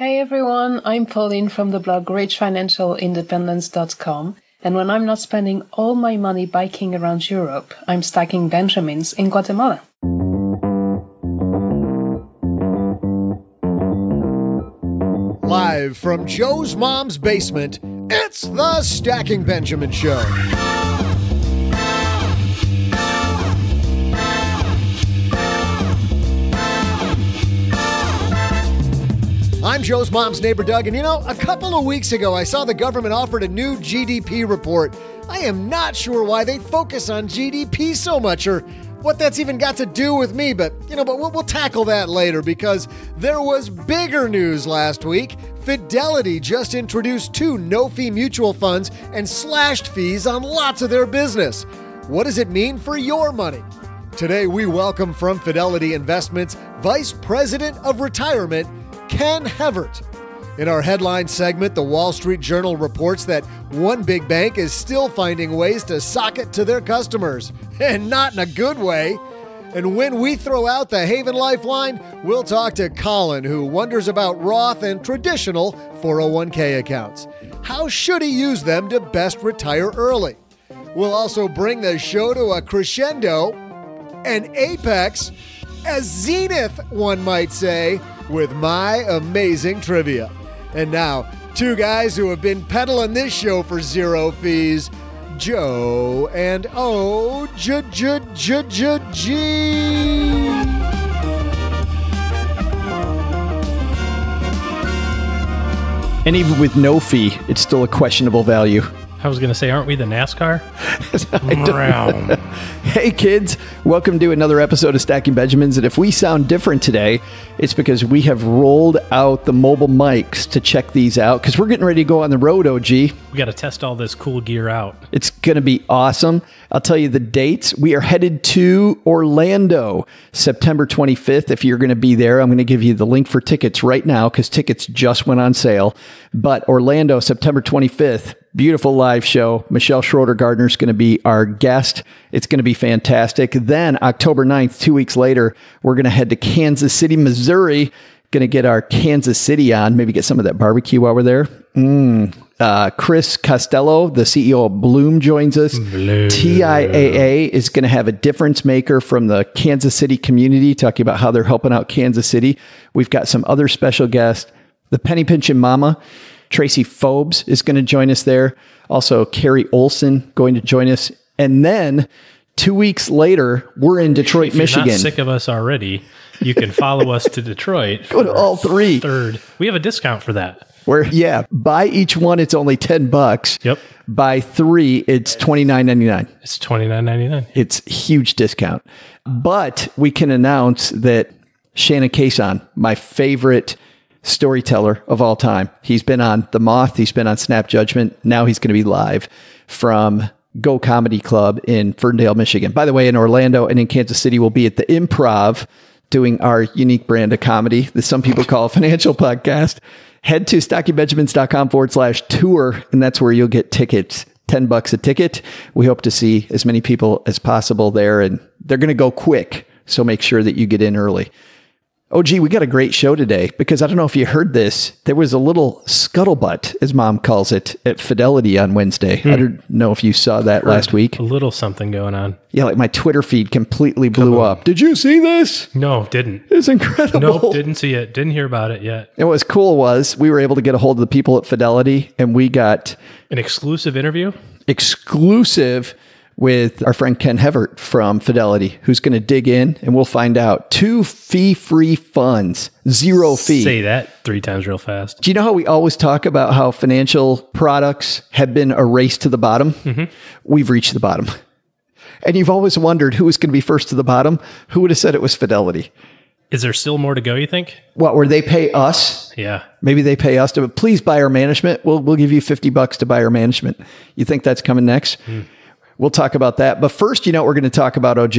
Hey everyone, I'm Pauline from the blog richfinancialindependence.com. And when I'm not spending all my money biking around Europe, I'm stacking Benjamins in Guatemala. Live from Joe's mom's basement, it's the Stacking Benjamin Show. I'm Joe's mom's neighbor, Doug, and you know, a couple of weeks ago I saw the government offered a new GDP report. I am not sure why they focus on GDP so much or what that's even got to do with me, but you know, but we'll, we'll tackle that later because there was bigger news last week. Fidelity just introduced two no fee mutual funds and slashed fees on lots of their business. What does it mean for your money? Today, we welcome from Fidelity Investments Vice President of Retirement, Ken Hevert. In our headline segment, the Wall Street Journal reports that one big bank is still finding ways to sock it to their customers, and not in a good way. And when we throw out the Haven Lifeline, we'll talk to Colin, who wonders about Roth and traditional 401k accounts. How should he use them to best retire early? We'll also bring the show to a crescendo, and apex, a zenith, one might say, with my amazing trivia. And now, two guys who have been peddling this show for zero fees Joe and O J J J J G. And even with no fee, it's still a questionable value. I was going to say, aren't we the NASCAR? Hey, kids, welcome to another episode of Stacking Benjamins. And if we sound different today, it's because we have rolled out the mobile mics to check these out because we're getting ready to go on the road, OG. we got to test all this cool gear out. It's going to be awesome. I'll tell you the dates. We are headed to Orlando September 25th. If you're going to be there, I'm going to give you the link for tickets right now because tickets just went on sale. But Orlando September 25th, beautiful live show. Michelle Schroeder Gardner is going to be our guest. It's going to be fantastic. Then October 9th, two weeks later, we're going to head to Kansas City, Missouri. Going to get our Kansas City on, maybe get some of that barbecue while we're there. Mm. Uh, Chris Costello, the CEO of Blooom, joins us. TIAA is going to have a difference maker from the Kansas City community, talking about how they're helping out Kansas City. We've got some other special guests. The Penny Pinching Mama, Tracy Phobes is going to join us there. Also, Carrie Olson going to join us. And then two weeks later, we're in Detroit, If you're Michigan. not sick of us already, you can follow us to Detroit. Go to all three. Third. We have a discount for that. Where yeah, buy each one, it's only ten bucks. Yep. Buy three, it's twenty nine ninety nine. It's twenty nine ninety nine. It's huge discount. But we can announce that Shannon Cason, my favorite storyteller of all time, he's been on The Moth, he's been on Snap Judgment. Now he's going to be live from Go Comedy Club in Ferndale, Michigan. By the way, in Orlando and in Kansas City, we'll be at the Improv doing our unique brand of comedy that some people call a financial podcast. Head to stackingbenjamins.com forward slash tour, and that's where you'll get tickets. 10 bucks a ticket. We hope to see as many people as possible there, and they're going to go quick. So make sure that you get in early. Oh, gee, we got a great show today because I don't know if you heard this. There was a little scuttlebutt, as mom calls it, at Fidelity on Wednesday. I hmm. don't know if you saw that last week. A little something going on. Yeah, like my Twitter feed completely blew up. Did you see this? No, didn't. It's incredible. Nope, didn't see it. Didn't hear about it yet. And what was cool was we were able to get a hold of the people at Fidelity and we got An exclusive interview. exclusive with our friend Ken Hevert from Fidelity, who's going to dig in and we'll find out. Two fee free funds, zero fee. Say that three times real fast. Do you know how we always talk about how financial products have been a race to the bottom? Mm-hmm. We've reached the bottom. And you've always wondered who was going to be first to the bottom. Who would have said it was Fidelity? Is there still more to go? You think? What, where they pay us? Yeah. Maybe they pay us to, please buy our management. We'll, we'll give you 50 bucks to buy our management. You think that's coming next? Hmm. We'll talk about that. But first, you know we're going to talk about, OG?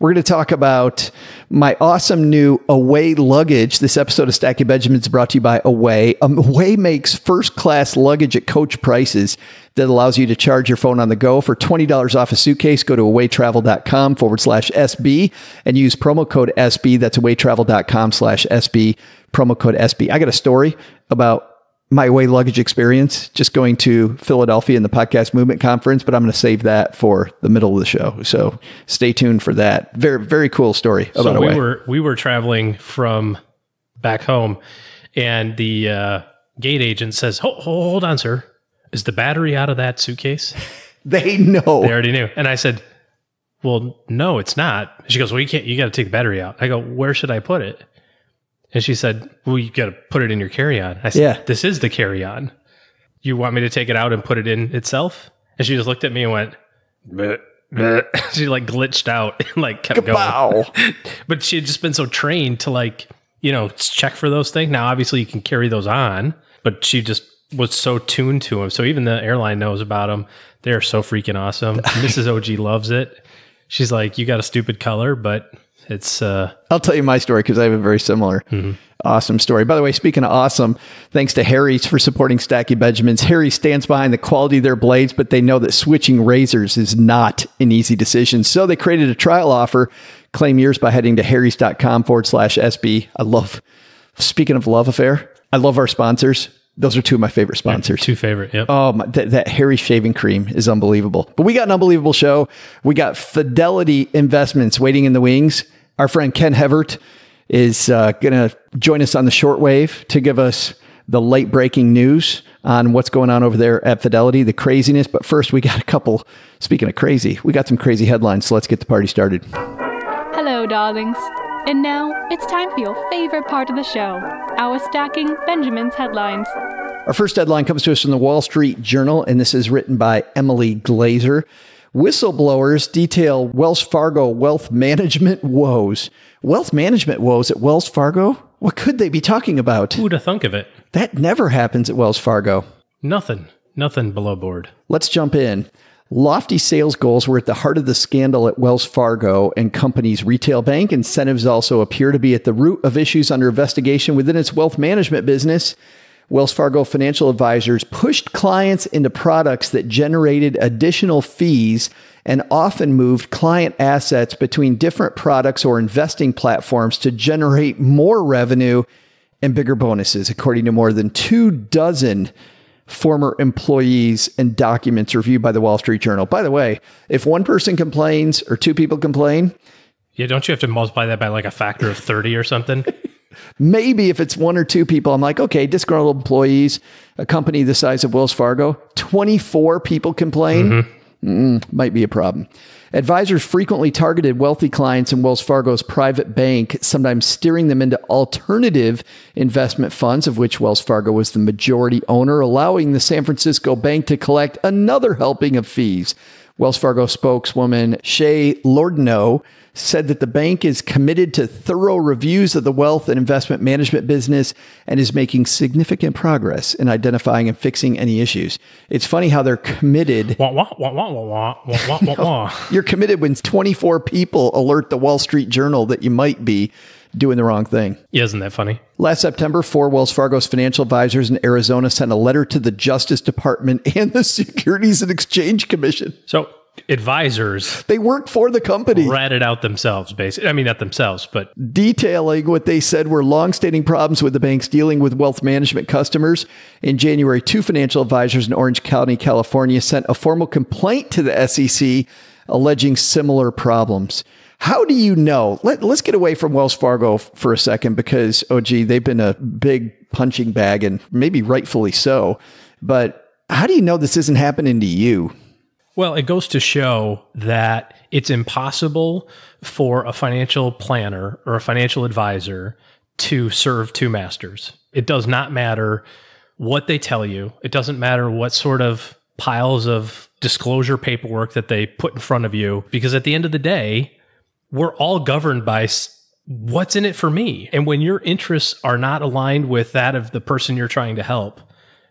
We're going to talk about my awesome new Away luggage. This episode of Stacking Benjamins is brought to you by Away. Um, Away makes first class luggage at coach prices that allows you to charge your phone on the go. For $20 off a suitcase, go to awaytravel.com forward slash SB and use promo code SB. That's awaytravel.com slash SB, promo code SB. I got a story about my way luggage experience just going to Philadelphia in the podcast movement conference, but I'm going to save that for the middle of the show. So stay tuned for that. Very, very cool story about so we were we were traveling from back home, and the uh, gate agent says, "Hold, hold on, sir. Is the battery out of that suitcase?" they know. They already knew, and I said, "Well, no, it's not." She goes, "Well, you can't. You got to take the battery out." I go, "Where should I put it?" And she said, "Well, you got to put it in your carry-on." I said, Yeah. "This is the carry-on. You want me to take it out and put it in itself?" And she just looked at me and went, "Bleh, bleh." she like glitched out and like kept going. But she had just been so trained to like, you know, check for those things. Now, obviously, you can carry those on, but she just was so tuned to them. So even the airline knows about them. They're so freaking awesome. Mrs. OG loves it. She's like, you got a stupid color, but it's uh I'll tell you my story because I have a very similar awesome story. By the way, speaking of awesome, thanks to Harry's for supporting Stacking Benjamins. Harry stands behind the quality of their blades, but they know that switching razors is not an easy decision. So they created a trial offer. Claim yours by heading to harrys.com forward slash SB. I love, speaking of love affair, I love our sponsors. Those are two of my favorite sponsors. two favorite. Yep. Oh, my, that, that Harry shaving cream is unbelievable. But we got an unbelievable show. We got Fidelity Investments waiting in the wings. Our friend Ken Hevert is uh, going to join us on the shortwave to give us the late breaking news on what's going on over there at Fidelity, the craziness. But first, we got a couple, speaking of crazy, we got some crazy headlines. So let's get the party started. Hello, darlings. And now it's time for your favorite part of the show our stacking Benjamin's headlines. Our first headline comes to us from the Wall Street Journal, and this is written by Emily Glazer. Whistleblowers detail Wells Fargo wealth management woes. Wealth management woes at Wells Fargo? What could they be talking about? Who'd have thunk of it? That never happens at Wells Fargo. Nothing. Nothing below board. Let's jump in. Lofty sales goals were at the heart of the scandal at Wells Fargo and Company's retail bank. Incentives also appear to be at the root of issues under investigation within its wealth management business. Wells Fargo financial advisors pushed clients into products that generated additional fees and often moved client assets between different products or investing platforms to generate more revenue and bigger bonuses, according to more than two dozen former employees and documents reviewed by the Wall Street Journal. By the way, if one person complains or two people complain, Yeah, don't you have to multiply that by like a factor of 30 or something? maybe if it's one or two people, I'm like, okay, disgruntled employees, a company the size of Wells Fargo, 24 people complain, mm-hmm. Mm, might be a problem. Advisors frequently targeted wealthy clients in Wells Fargo's private bank, sometimes steering them into alternative investment funds, of which Wells Fargo was the majority owner, allowing the San Francisco bank to collect another helping of fees. Wells Fargo spokeswoman Shea Leordeanu said that the bank is committed to thorough reviews of the wealth and investment management business and is making significant progress in identifying and fixing any issues. It's funny how they're committed. You're committed when 24 people alert the Wall Street Journal that you might be doing the wrong thing. Yeah, isn't that funny? Last September, four Wells Fargo's financial advisors in Arizona sent a letter to the Justice Department and the Securities and Exchange Commission. So advisors They work for the company. ratted out themselves, basically. I mean, not themselves, but detailing what they said were longstanding problems with the banks dealing with wealth management customers. In January, two financial advisors in Orange County, California, sent a formal complaint to the SEC alleging similar problems. How do you know? Let, let's get away from Wells Fargo f- for a second because, oh, gee, they've been a big punching bag and maybe rightfully so. But how do you know this isn't happening to you? Well, it goes to show that it's impossible for a financial planner or a financial advisor to serve two masters. It does not matter what they tell you, it doesn't matter what sort of piles of disclosure paperwork that they put in front of you, because at the end of the day, we're all governed by what's in it for me. And when your interests are not aligned with that of the person you're trying to help,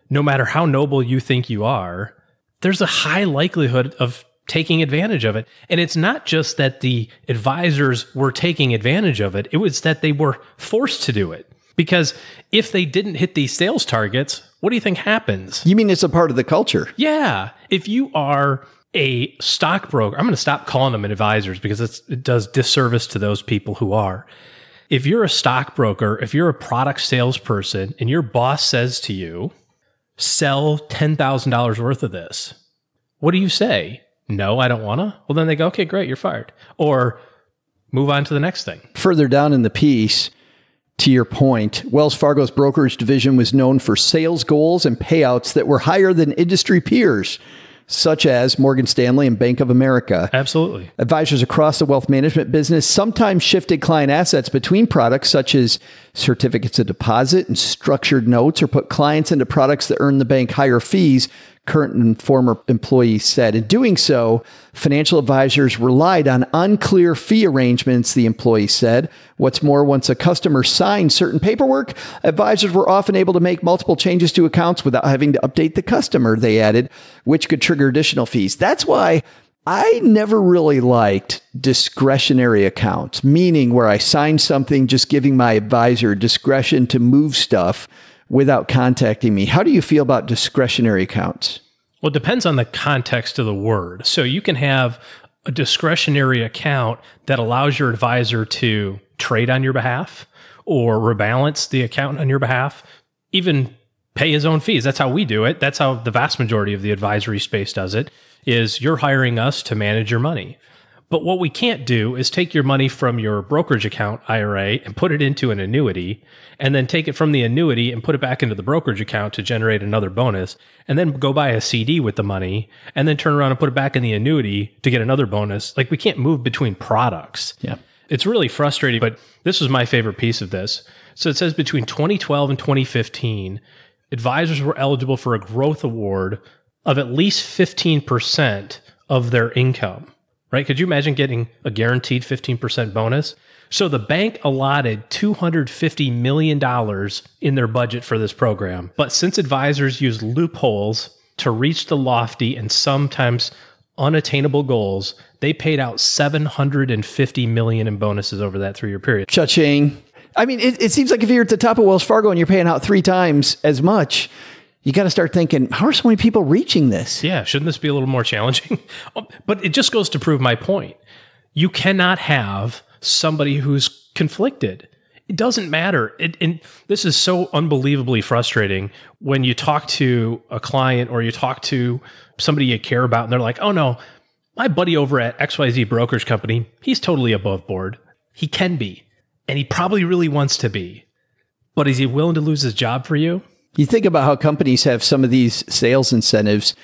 no matter how noble you think you are, there's a high likelihood of taking advantage of it. And it's not just that the advisors were taking advantage of it, it was that they were forced to do it. Because if they didn't hit these sales targets, what do you think happens? You mean it's a part of the culture? Yeah. If you are a stockbroker, I'm going to stop calling them advisors because it does disservice to those people who are. If you're a stockbroker, if you're a product salesperson and your boss says to you, sell $10,000 worth of this, what do you say? No, I don't want to. Well, then they go, okay, great, you're fired. Or move on to the next thing. Further down in the piece, to your point, Wells Fargo's brokerage division was known for sales goals and payouts that were higher than industry peers such as Morgan Stanley and Bank of America. Absolutely. Advisors across the wealth management business sometimes shifted client assets between products such as certificates of deposit and structured notes or put clients into products that earn the bank higher fees current and former employees said. In doing so, financial advisors relied on unclear fee arrangements, the employee said. What's more, once a customer signed certain paperwork, advisors were often able to make multiple changes to accounts without having to update the customer, they added, which could trigger additional fees. That's why I never really liked discretionary accounts, meaning where I signed something just giving my advisor discretion to move stuff without contacting me. How do you feel about discretionary accounts? Well, it depends on the context of the word. So you can have a discretionary account that allows your advisor to trade on your behalf or rebalance the account on your behalf, even pay his own fees. That's how we do it. That's how the vast majority of the advisory space does it is you're hiring us to manage your money. But what we can't do is take your money from your brokerage account IRA and put it into an annuity and then take it from the annuity and put it back into the brokerage account to generate another bonus and then go buy a CD with the money and then turn around and put it back in the annuity to get another bonus. Like we can't move between products. Yeah. It's really frustrating, but this was my favorite piece of this. So it says between 2012 and 2015, advisors were eligible for a growth award of at least 15% of their income right? Could you imagine getting a guaranteed 15% bonus? So the bank allotted $250 million in their budget for this program. But since advisors use loopholes to reach the lofty and sometimes unattainable goals, they paid out 750 million in bonuses over that three-year period. Cha-ching. I mean, it, it seems like if you're at the top of Wells Fargo and you're paying out three times as much, you got to start thinking, how are so many people reaching this? Yeah, shouldn't this be a little more challenging? Oh, but it just goes to prove my point. You cannot have somebody who's conflicted. It doesn't matter. It, and this is so unbelievably frustrating when you talk to a client or you talk to somebody you care about and they're like, oh no, my buddy over at XYZ Brokerage Company, he's totally above board. He can be, and he probably really wants to be. But is he willing to lose his job for you? You think about how companies have some of these sales incentives.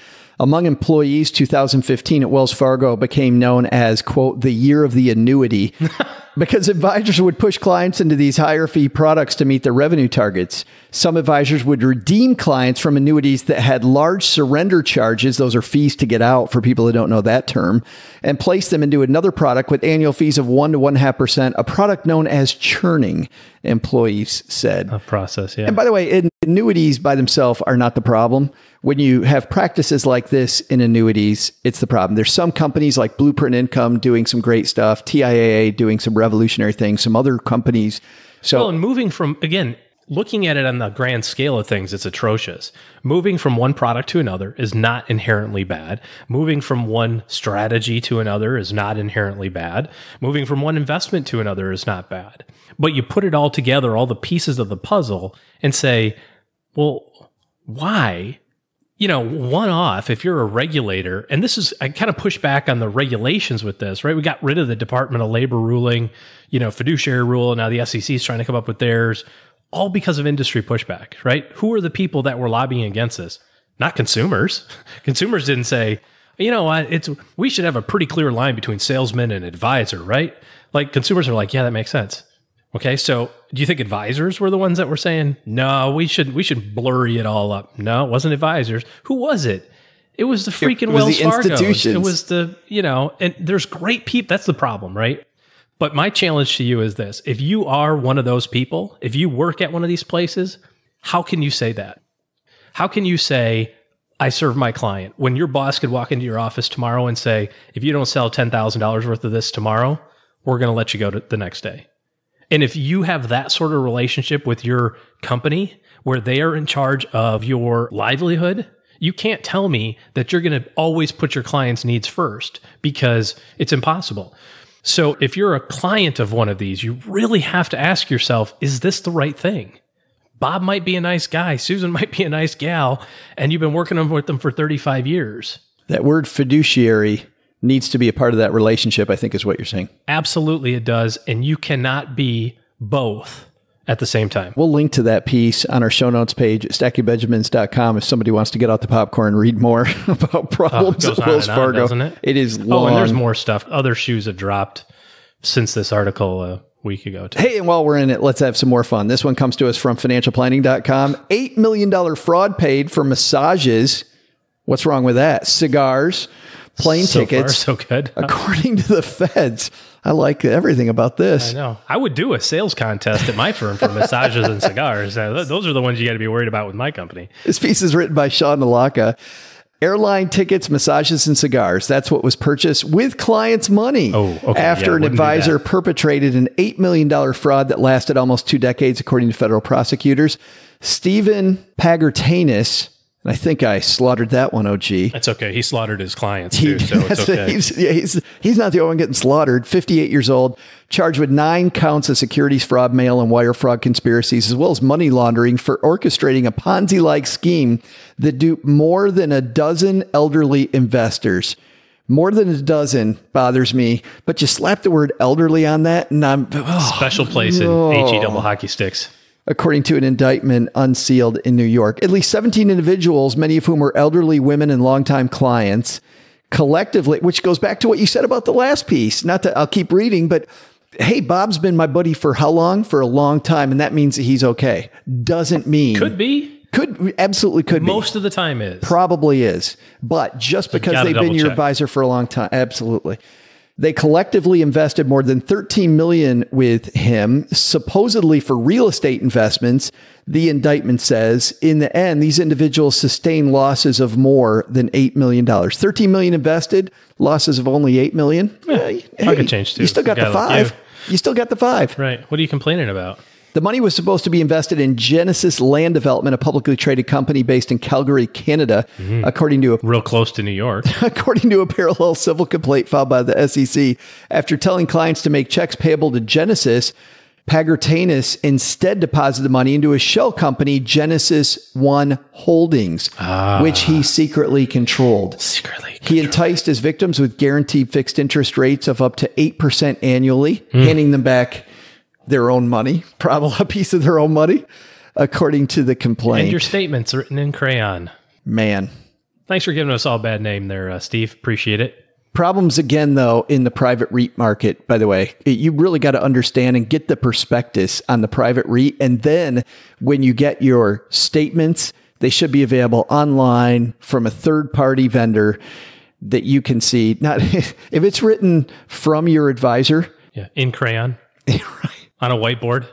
Among employees, 2015 at Wells Fargo became known as, quote, the year of the annuity. because advisors would push clients into these higher fee products to meet their revenue targets. Some advisors would redeem clients from annuities that had large surrender charges, those are fees to get out for people who don't know that term, and place them into another product with annual fees of 1 to 1.5%, a product known as churning, employees said. A process, yeah. And by the way, annuities by themselves are not the problem. When you have practices like this in annuities, it's the problem. There's some companies like Blueprint Income doing some great stuff, TIAA doing some revolutionary thing. some other companies. So, well, and moving from again, looking at it on the grand scale of things, it's atrocious. Moving from one product to another is not inherently bad. Moving from one strategy to another is not inherently bad. Moving from one investment to another is not bad. But you put it all together, all the pieces of the puzzle, and say, well, why? You know, one off, if you're a regulator, and this is, I kind of push back on the regulations with this, right? We got rid of the Department of Labor ruling, you know, fiduciary rule. Now the SEC is trying to come up with theirs, all because of industry pushback, right? Who are the people that were lobbying against this? Not consumers. consumers didn't say, you know what, it's, we should have a pretty clear line between salesman and advisor, right? Like consumers are like, yeah, that makes sense. Okay, so do you think advisors were the ones that were saying, "No, we should we should blurry it all up"? No, it wasn't advisors. Who was it? It was the freaking was Wells Fargo. It was the you know, and there's great people. That's the problem, right? But my challenge to you is this: if you are one of those people, if you work at one of these places, how can you say that? How can you say I serve my client. When your boss could walk into your office tomorrow and say, if you don't sell $10,000 worth of this tomorrow, we're going to let you go to the next day. And if you have that sort of relationship with your company where they are in charge of your livelihood, you can't tell me that you're going to always put your client's needs first because it's impossible. So if you're a client of one of these, you really have to ask yourself, is this the right thing? Bob might be a nice guy, Susan might be a nice gal, and you've been working with them for 35 years. That word fiduciary needs to be a part of that relationship, I think is what you're saying. Absolutely, it does. And you cannot be both at the same time. We'll link to that piece on our show notes page at stackingbenjamins.com if somebody wants to get out the popcorn and read more about problems Oh, at on Wells on, Fargo. doesn't it? It is Oh, and there's more stuff. Other shoes have dropped since this article a week ago. Too. Hey, and while we're in it, let's have some more fun. This one comes to us from financialplanning.com. $8 million fraud paid for massages. What's wrong with that? Cigars, plane so tickets. far, so good. According to the feds, I like everything about this. I know. I would do a sales contest at my firm for massages and cigars. Uh, those are the ones you got to be worried about with my company. This piece is written by Sean Allocca. Airline tickets, massages, and cigars. That's what was purchased with clients' money. Oh, okay. After Yeah, an advisor perpetrated an $8 million fraud that lasted almost two decades, according to federal prosecutors. Stephen Pagartanis, I think I slaughtered that one, OG. That's okay. He slaughtered his clients too, so it's okay. He's, yeah, he's, he's not the only one getting slaughtered. 58 years old, charged with nine counts of securities fraud, mail, and wire fraud conspiracies, as well as money laundering for orchestrating a Ponzi like scheme that duped more than a dozen elderly investors. More than a dozen bothers me, but you slap the word elderly on that, and I'm. oh, Special place in HE double hockey sticks. According to an indictment unsealed in New York. At least 17 individuals, many of whom were elderly women and longtime clients, collectively, which goes back to what you said about the last piece. Not that I'll keep reading, but hey, Bob's been my buddy for how long? For a long time, and that means that he's okay. Doesn't mean Could be. could absolutely could be. Most of the time is. Probably is. But just because they've been your check. advisor for a long time, absolutely. They collectively invested more than 13 million with him, supposedly for real estate investments. The indictment says in the end, these individuals sustained losses of more than $8 million. 13 million invested, losses of only 8 million. Yeah, pocket change, too. You still got the five. You still got the five. Right. What are you complaining about? The money was supposed to be invested in Genesis Land Development, a publicly traded company based in Calgary, Canada, mm-hmm. according to a Real close to New York. according to a parallel civil complaint filed by the SEC. After telling clients to make checks payable to Genesis, Pagartanis instead deposited the money into a shell company, Genesis One Holdings, ah. which he secretly controlled. Secretly. He enticed his victims with guaranteed fixed interest rates of up to 8% annually, hmm. handing them back their own money, probably a piece of their own money, according to the complaint. And your statements written in crayon. Man. Thanks for giving us all a bad name there, uh, Steve. Appreciate it. Problems again, though, in the private REIT market, by the way. It- you really got to understand and get the prospectus on the private REIT. And then when you get your statements, they should be available online from a third party vendor that you can see. Not if it's written from your advisor, Yeah. In crayon right? On a whiteboard.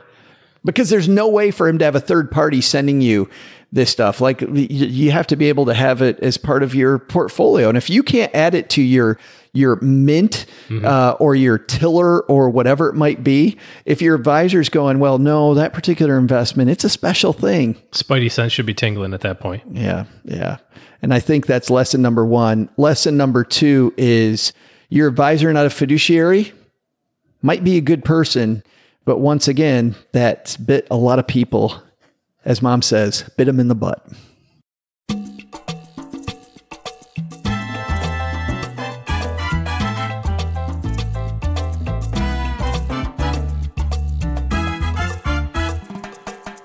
because there's no way for him to have a third party sending you this stuff. Like you have to be able to have it as part of your portfolio, and if you can't add it to your your mint uh, or your tiller or whatever it might be, if your advisor's going, well, no, that particular investment, it's a special thing. Spidey sense should be tingling at that point. Yeah, yeah. And I think that's lesson number one. Lesson number two is your advisor, not a fiduciary, might be a good person, but once again, that bit a lot of people, as mom says, bit them in the butt.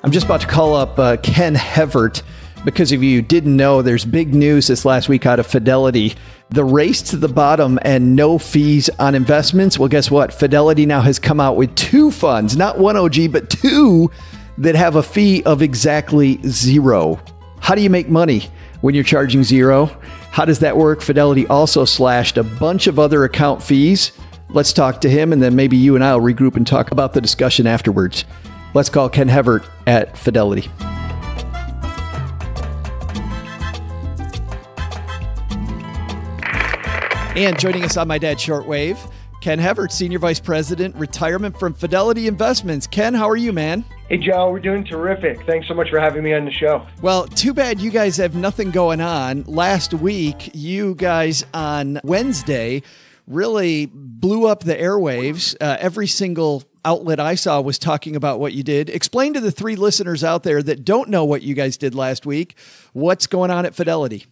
I'm just about to call up uh, Ken Hevert because if you didn't know, there's big news this last week out of Fidelity. The race to the bottom and no fees on investments. Well, guess what? Fidelity now has come out with two funds, not one OG, but two that have a fee of exactly zero. How do you make money when you're charging zero? How does that work? Fidelity also slashed a bunch of other account fees. Let's talk to him, and then maybe you and I will regroup and talk about the discussion afterwards. Let's call Ken Hevert at Fidelity. And joining us on my dad's shortwave, Ken Hevert, Senior Vice President, Retirement from Fidelity Investments. Ken, how are you, man? Hey, Joe, we're doing terrific. Thanks so much for having me on the show. Well, too bad you guys have nothing going on. Last week, you guys on Wednesday really blew up the airwaves. Uh, every single outlet I saw was talking about what you did. Explain to the three listeners out there that don't know what you guys did last week what's going on at Fidelity.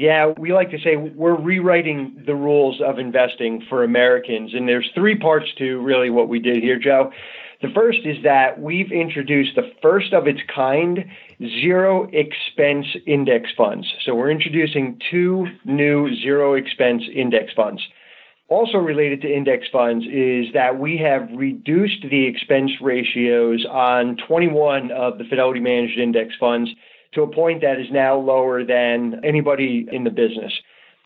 Yeah, we like to say we're rewriting the rules of investing for Americans. And there's three parts to really what we did here, Joe. The first is that we've introduced the first of its kind zero expense index funds. So we're introducing two new zero expense index funds. Also related to index funds is that we have reduced the expense ratios on 21 of the Fidelity managed index funds to a point that is now lower than anybody in the business.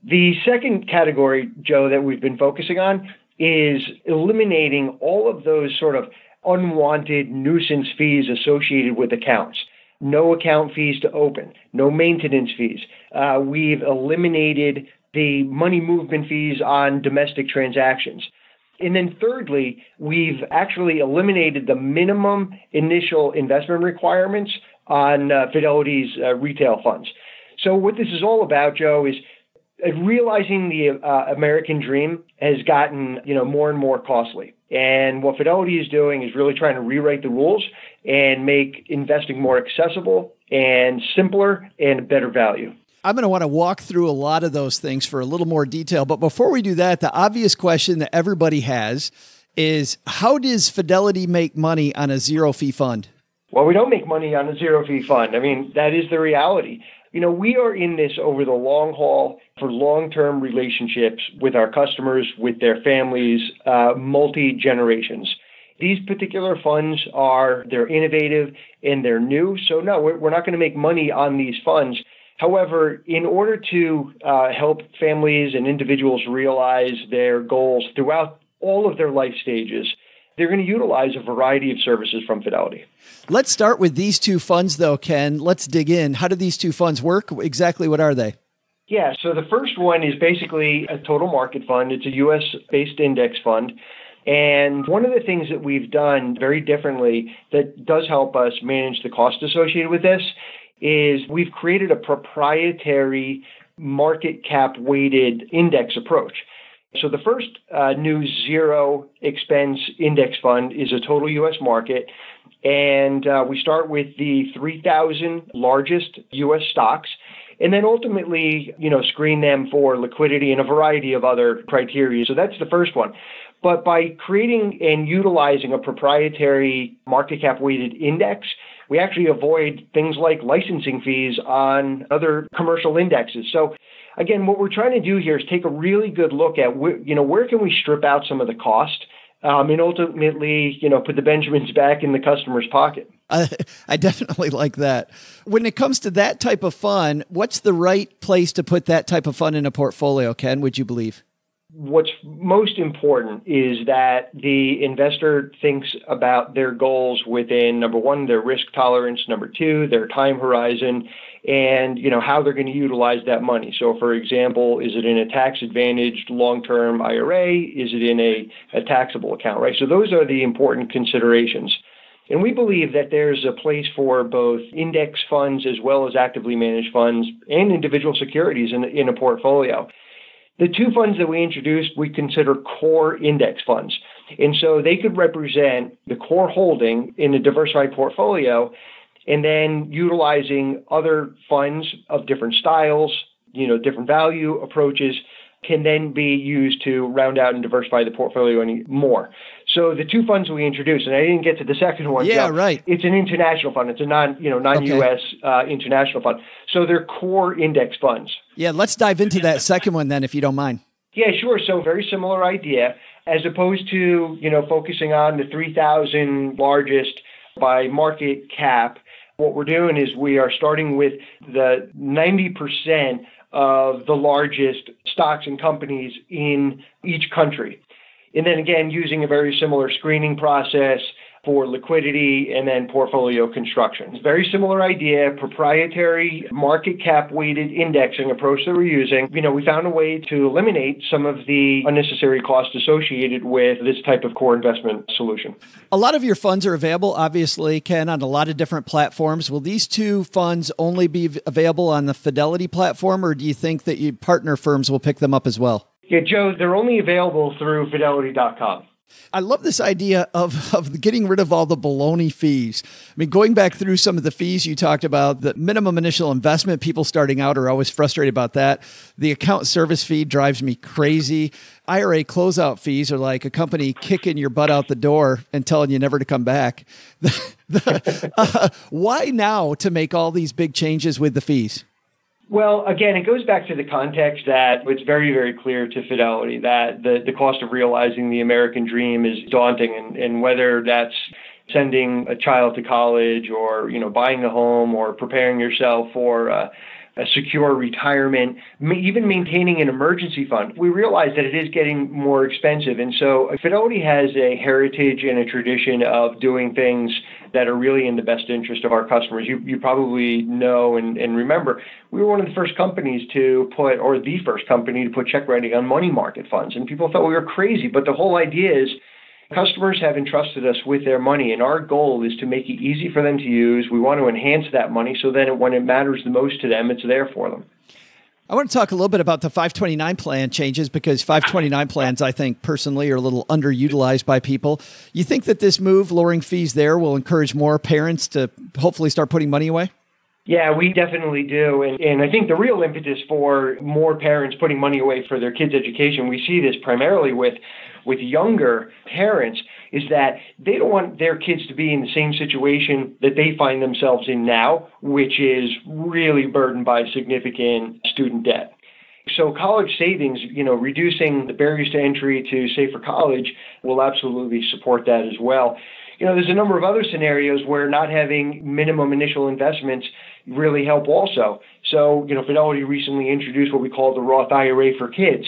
The second category, Joe, that we've been focusing on is eliminating all of those sort of unwanted nuisance fees associated with accounts. No account fees to open, no maintenance fees. Uh, we've eliminated the money movement fees on domestic transactions. And then thirdly, we've actually eliminated the minimum initial investment requirements on uh, Fidelity's uh, retail funds. So what this is all about, Joe, is uh, realizing the uh, American dream has gotten you know more and more costly. And what Fidelity is doing is really trying to rewrite the rules and make investing more accessible and simpler and better value. I'm going to want to walk through a lot of those things for a little more detail. But before we do that, the obvious question that everybody has is how does Fidelity make money on a zero fee fund? Well, we don't make money on a zero fee fund. I mean, that is the reality. You know, we are in this over the long haul for long term relationships with our customers, with their families, uh, multi generations. These particular funds are they're innovative and they're new. So no, we're, we're not going to make money on these funds. However, in order to uh, help families and individuals realize their goals throughout all of their life stages, they're going to utilize a variety of services from Fidelity. Let's start with these two funds, though, Ken. Let's dig in. How do these two funds work? Exactly what are they? Yeah, so the first one is basically a total market fund. It's a US based index fund. And one of the things that we've done very differently that does help us manage the cost associated with this is we've created a proprietary market cap weighted index approach. So the first uh, new zero expense index fund is a total U.S. market, and uh, we start with the 3,000 largest U.S. stocks, and then ultimately, you know, screen them for liquidity and a variety of other criteria. So that's the first one. But by creating and utilizing a proprietary market cap weighted index, we actually avoid things like licensing fees on other commercial indexes. So again, what we're trying to do here is take a really good look at where, you know, where can we strip out some of the cost um, and ultimately, you know, put the Benjamins back in the customer's pocket. I, I definitely like that. When it comes to that type of fund, what's the right place to put that type of fund in a portfolio, Ken, would you believe? What's most important is that the investor thinks about their goals within number one their risk tolerance number two their time horizon and you know how they're going to utilize that money. So for example is it in a tax advantaged long-term ira is it in a, a taxable account right? So those are the important considerations. And we believe that there's a place for both index funds as well as actively managed funds and individual securities in, in a portfolio the two funds that we introduced, we consider core index funds. And so they could represent the core holding in a diversified portfolio and then utilizing other funds of different styles, you know, different value approaches can then be used to round out and diversify the portfolio any more. So the two funds we introduced, and I didn't get to the second one. Yeah, right. It's an international fund. It's a non, you know, non-U.S. Okay. Uh, international fund. So they're core index funds. Yeah, let's dive into that second one then, if you don't mind. Yeah, sure. So very similar idea, as opposed to you know focusing on the 3,000 largest by market cap. What we're doing is we are starting with the 90% of the largest stocks and companies in each country. And then again, using a very similar screening process, for liquidity and then portfolio construction. Very similar idea, proprietary market cap weighted indexing approach that we're using. You know, we found a way to eliminate some of the unnecessary costs associated with this type of core investment solution. A lot of your funds are available, obviously, Ken, on a lot of different platforms. Will these two funds only be available on the Fidelity platform, or do you think that your partner firms will pick them up as well? Yeah, Joe, they're only available through fidelity.com. I love this idea of, of getting rid of all the baloney fees. I mean, going back through some of the fees you talked about, the minimum initial investment, people starting out are always frustrated about that. The account service fee drives me crazy. IRA closeout fees are like a company kicking your butt out the door and telling you never to come back. uh, why now to make all these big changes with the fees? Well, again, it goes back to the context that it's very, very clear to Fidelity that the, the cost of realizing the American dream is daunting, and, and whether that's sending a child to college or you know buying a home or preparing yourself for uh, a secure retirement, even maintaining an emergency fund. We realize that it is getting more expensive. And so Fidelity has a heritage and a tradition of doing things that are really in the best interest of our customers. You, you probably know and, and remember, we were one of the first companies to put, or the first company to put check writing on money market funds. And people thought we were crazy. But the whole idea is, Customers have entrusted us with their money, and our goal is to make it easy for them to use. We want to enhance that money so that when it matters the most to them, it's there for them. I want to talk a little bit about the 529 plan changes because 529 plans, I think personally, are a little underutilized by people. You think that this move, lowering fees there, will encourage more parents to hopefully start putting money away? Yeah, we definitely do. And, and I think the real impetus for more parents putting money away for their kids' education, we see this primarily with with younger parents is that they don't want their kids to be in the same situation that they find themselves in now, which is really burdened by significant student debt. So college savings, you know, reducing the barriers to entry to safer college will absolutely support that as well. You know, there's a number of other scenarios where not having minimum initial investments really help also. So, you know, Fidelity recently introduced what we call the Roth IRA for kids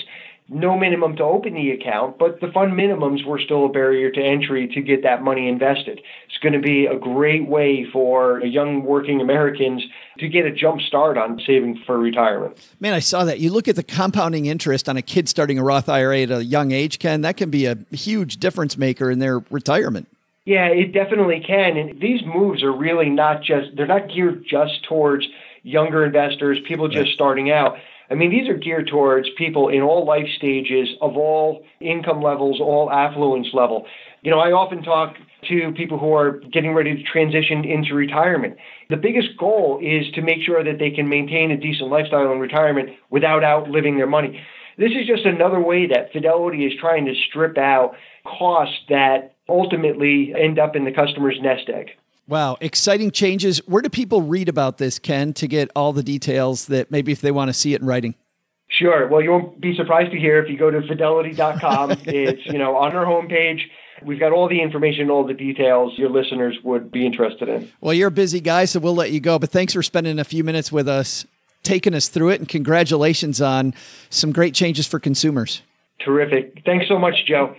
no minimum to open the account, but the fund minimums were still a barrier to entry to get that money invested. It's going to be a great way for young working Americans to get a jump start on saving for retirement. Man, I saw that. You look at the compounding interest on a kid starting a Roth IRA at a young age, Ken, that can be a huge difference maker in their retirement. Yeah, it definitely can. And these moves are really not just, they're not geared just towards younger investors, people just starting out I mean, these are geared towards people in all life stages of all income levels, all affluence level. You know, I often talk to people who are getting ready to transition into retirement. The biggest goal is to make sure that they can maintain a decent lifestyle in retirement without outliving their money. This is just another way that Fidelity is trying to strip out costs that ultimately end up in the customer's nest egg. Wow, exciting changes. Where do people read about this, Ken, to get all the details that maybe if they want to see it in writing? Sure. Well, you won't be surprised to hear if you go to fidelity.com. it's, you know, on our homepage. We've got all the information, all the details your listeners would be interested in. Well, you're a busy guy, so we'll let you go. But thanks for spending a few minutes with us, taking us through it, and congratulations on some great changes for consumers. Terrific. Thanks so much, Joe.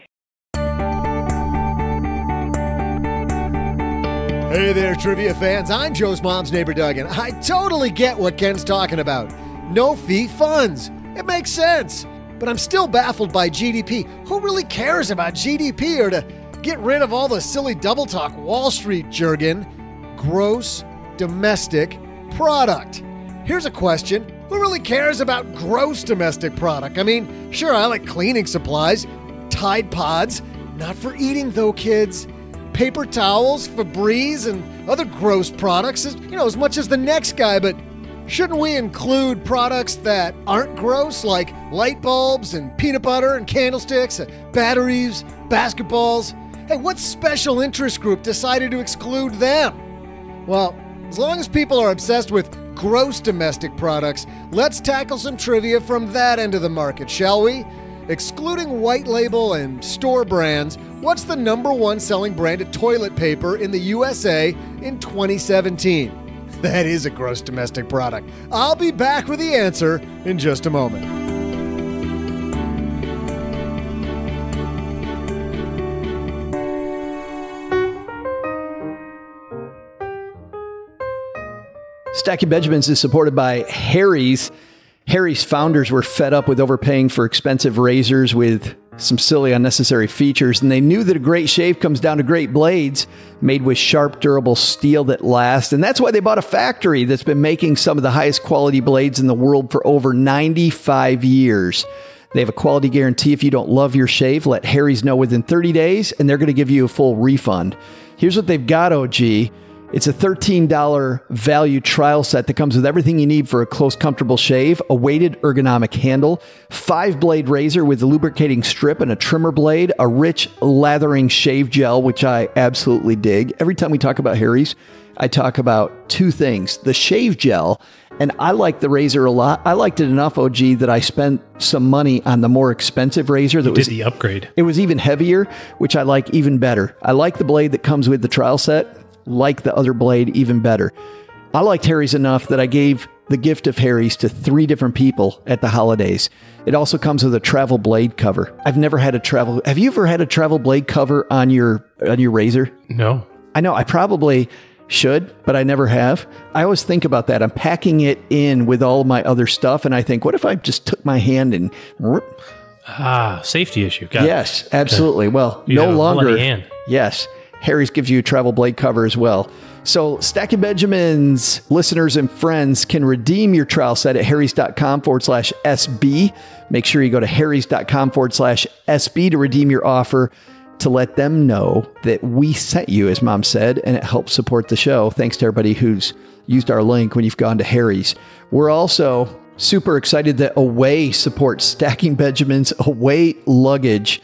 Hey there, trivia fans. I'm Joe's mom's neighbor, Doug, and I totally get what Ken's talking about. No fee funds. It makes sense. But I'm still baffled by GDP. Who really cares about GDP or to get rid of all the silly double talk Wall Street jargon? Gross domestic product. Here's a question Who really cares about gross domestic product? I mean, sure, I like cleaning supplies, Tide Pods, not for eating though, kids paper towels, Febreze, and other gross products, as, you know, as much as the next guy, but shouldn't we include products that aren't gross, like light bulbs and peanut butter and candlesticks, and batteries, basketballs? Hey, what special interest group decided to exclude them? Well, as long as people are obsessed with gross domestic products, let's tackle some trivia from that end of the market, shall we? Excluding white label and store brands, what's the number one selling brand of toilet paper in the USA in 2017? That is a gross domestic product. I'll be back with the answer in just a moment. Stacking Benjamins is supported by Harry's. Harry's founders were fed up with overpaying for expensive razors with some silly unnecessary features, and they knew that a great shave comes down to great blades made with sharp, durable steel that lasts. And that's why they bought a factory that's been making some of the highest quality blades in the world for over 95 years. They have a quality guarantee. If you don't love your shave, let Harry's know within 30 days, and they're going to give you a full refund. Here's what they've got, OG. It's a $13 value trial set that comes with everything you need for a close, comfortable shave, a weighted ergonomic handle, five blade razor with a lubricating strip and a trimmer blade, a rich lathering shave gel, which I absolutely dig. Every time we talk about Harry's, I talk about two things the shave gel, and I like the razor a lot. I liked it enough, OG, that I spent some money on the more expensive razor that Did was the upgrade. it was even heavier, which I like even better. I like the blade that comes with the trial set, like the other blade even better. I liked Harry's enough that I gave the gift of Harry's to three different people at the holidays. It also comes with a travel blade cover. I've never had a travel. Have you ever had a travel blade cover on your on your razor? No. I know I probably should, but I never have. I always think about that. I'm packing it in with all my other stuff, and I think, what if I just took my hand and Ah, safety issue. Got it. Yes, absolutely. Well, You no longer. hand. Yes, Harry's gives you a travel blade cover as well. So, Stacking Benjamins listeners and friends can redeem your trial set at harrys.com forward slash SB. Make sure you go to harrys.com forward slash SB to redeem your offer to let them know that we sent you, as mom said, and it helps support the show. Thanks to everybody who's used our link when you've gone to Harry's. We're also super excited that Away supports Stacking Benjamins Away luggage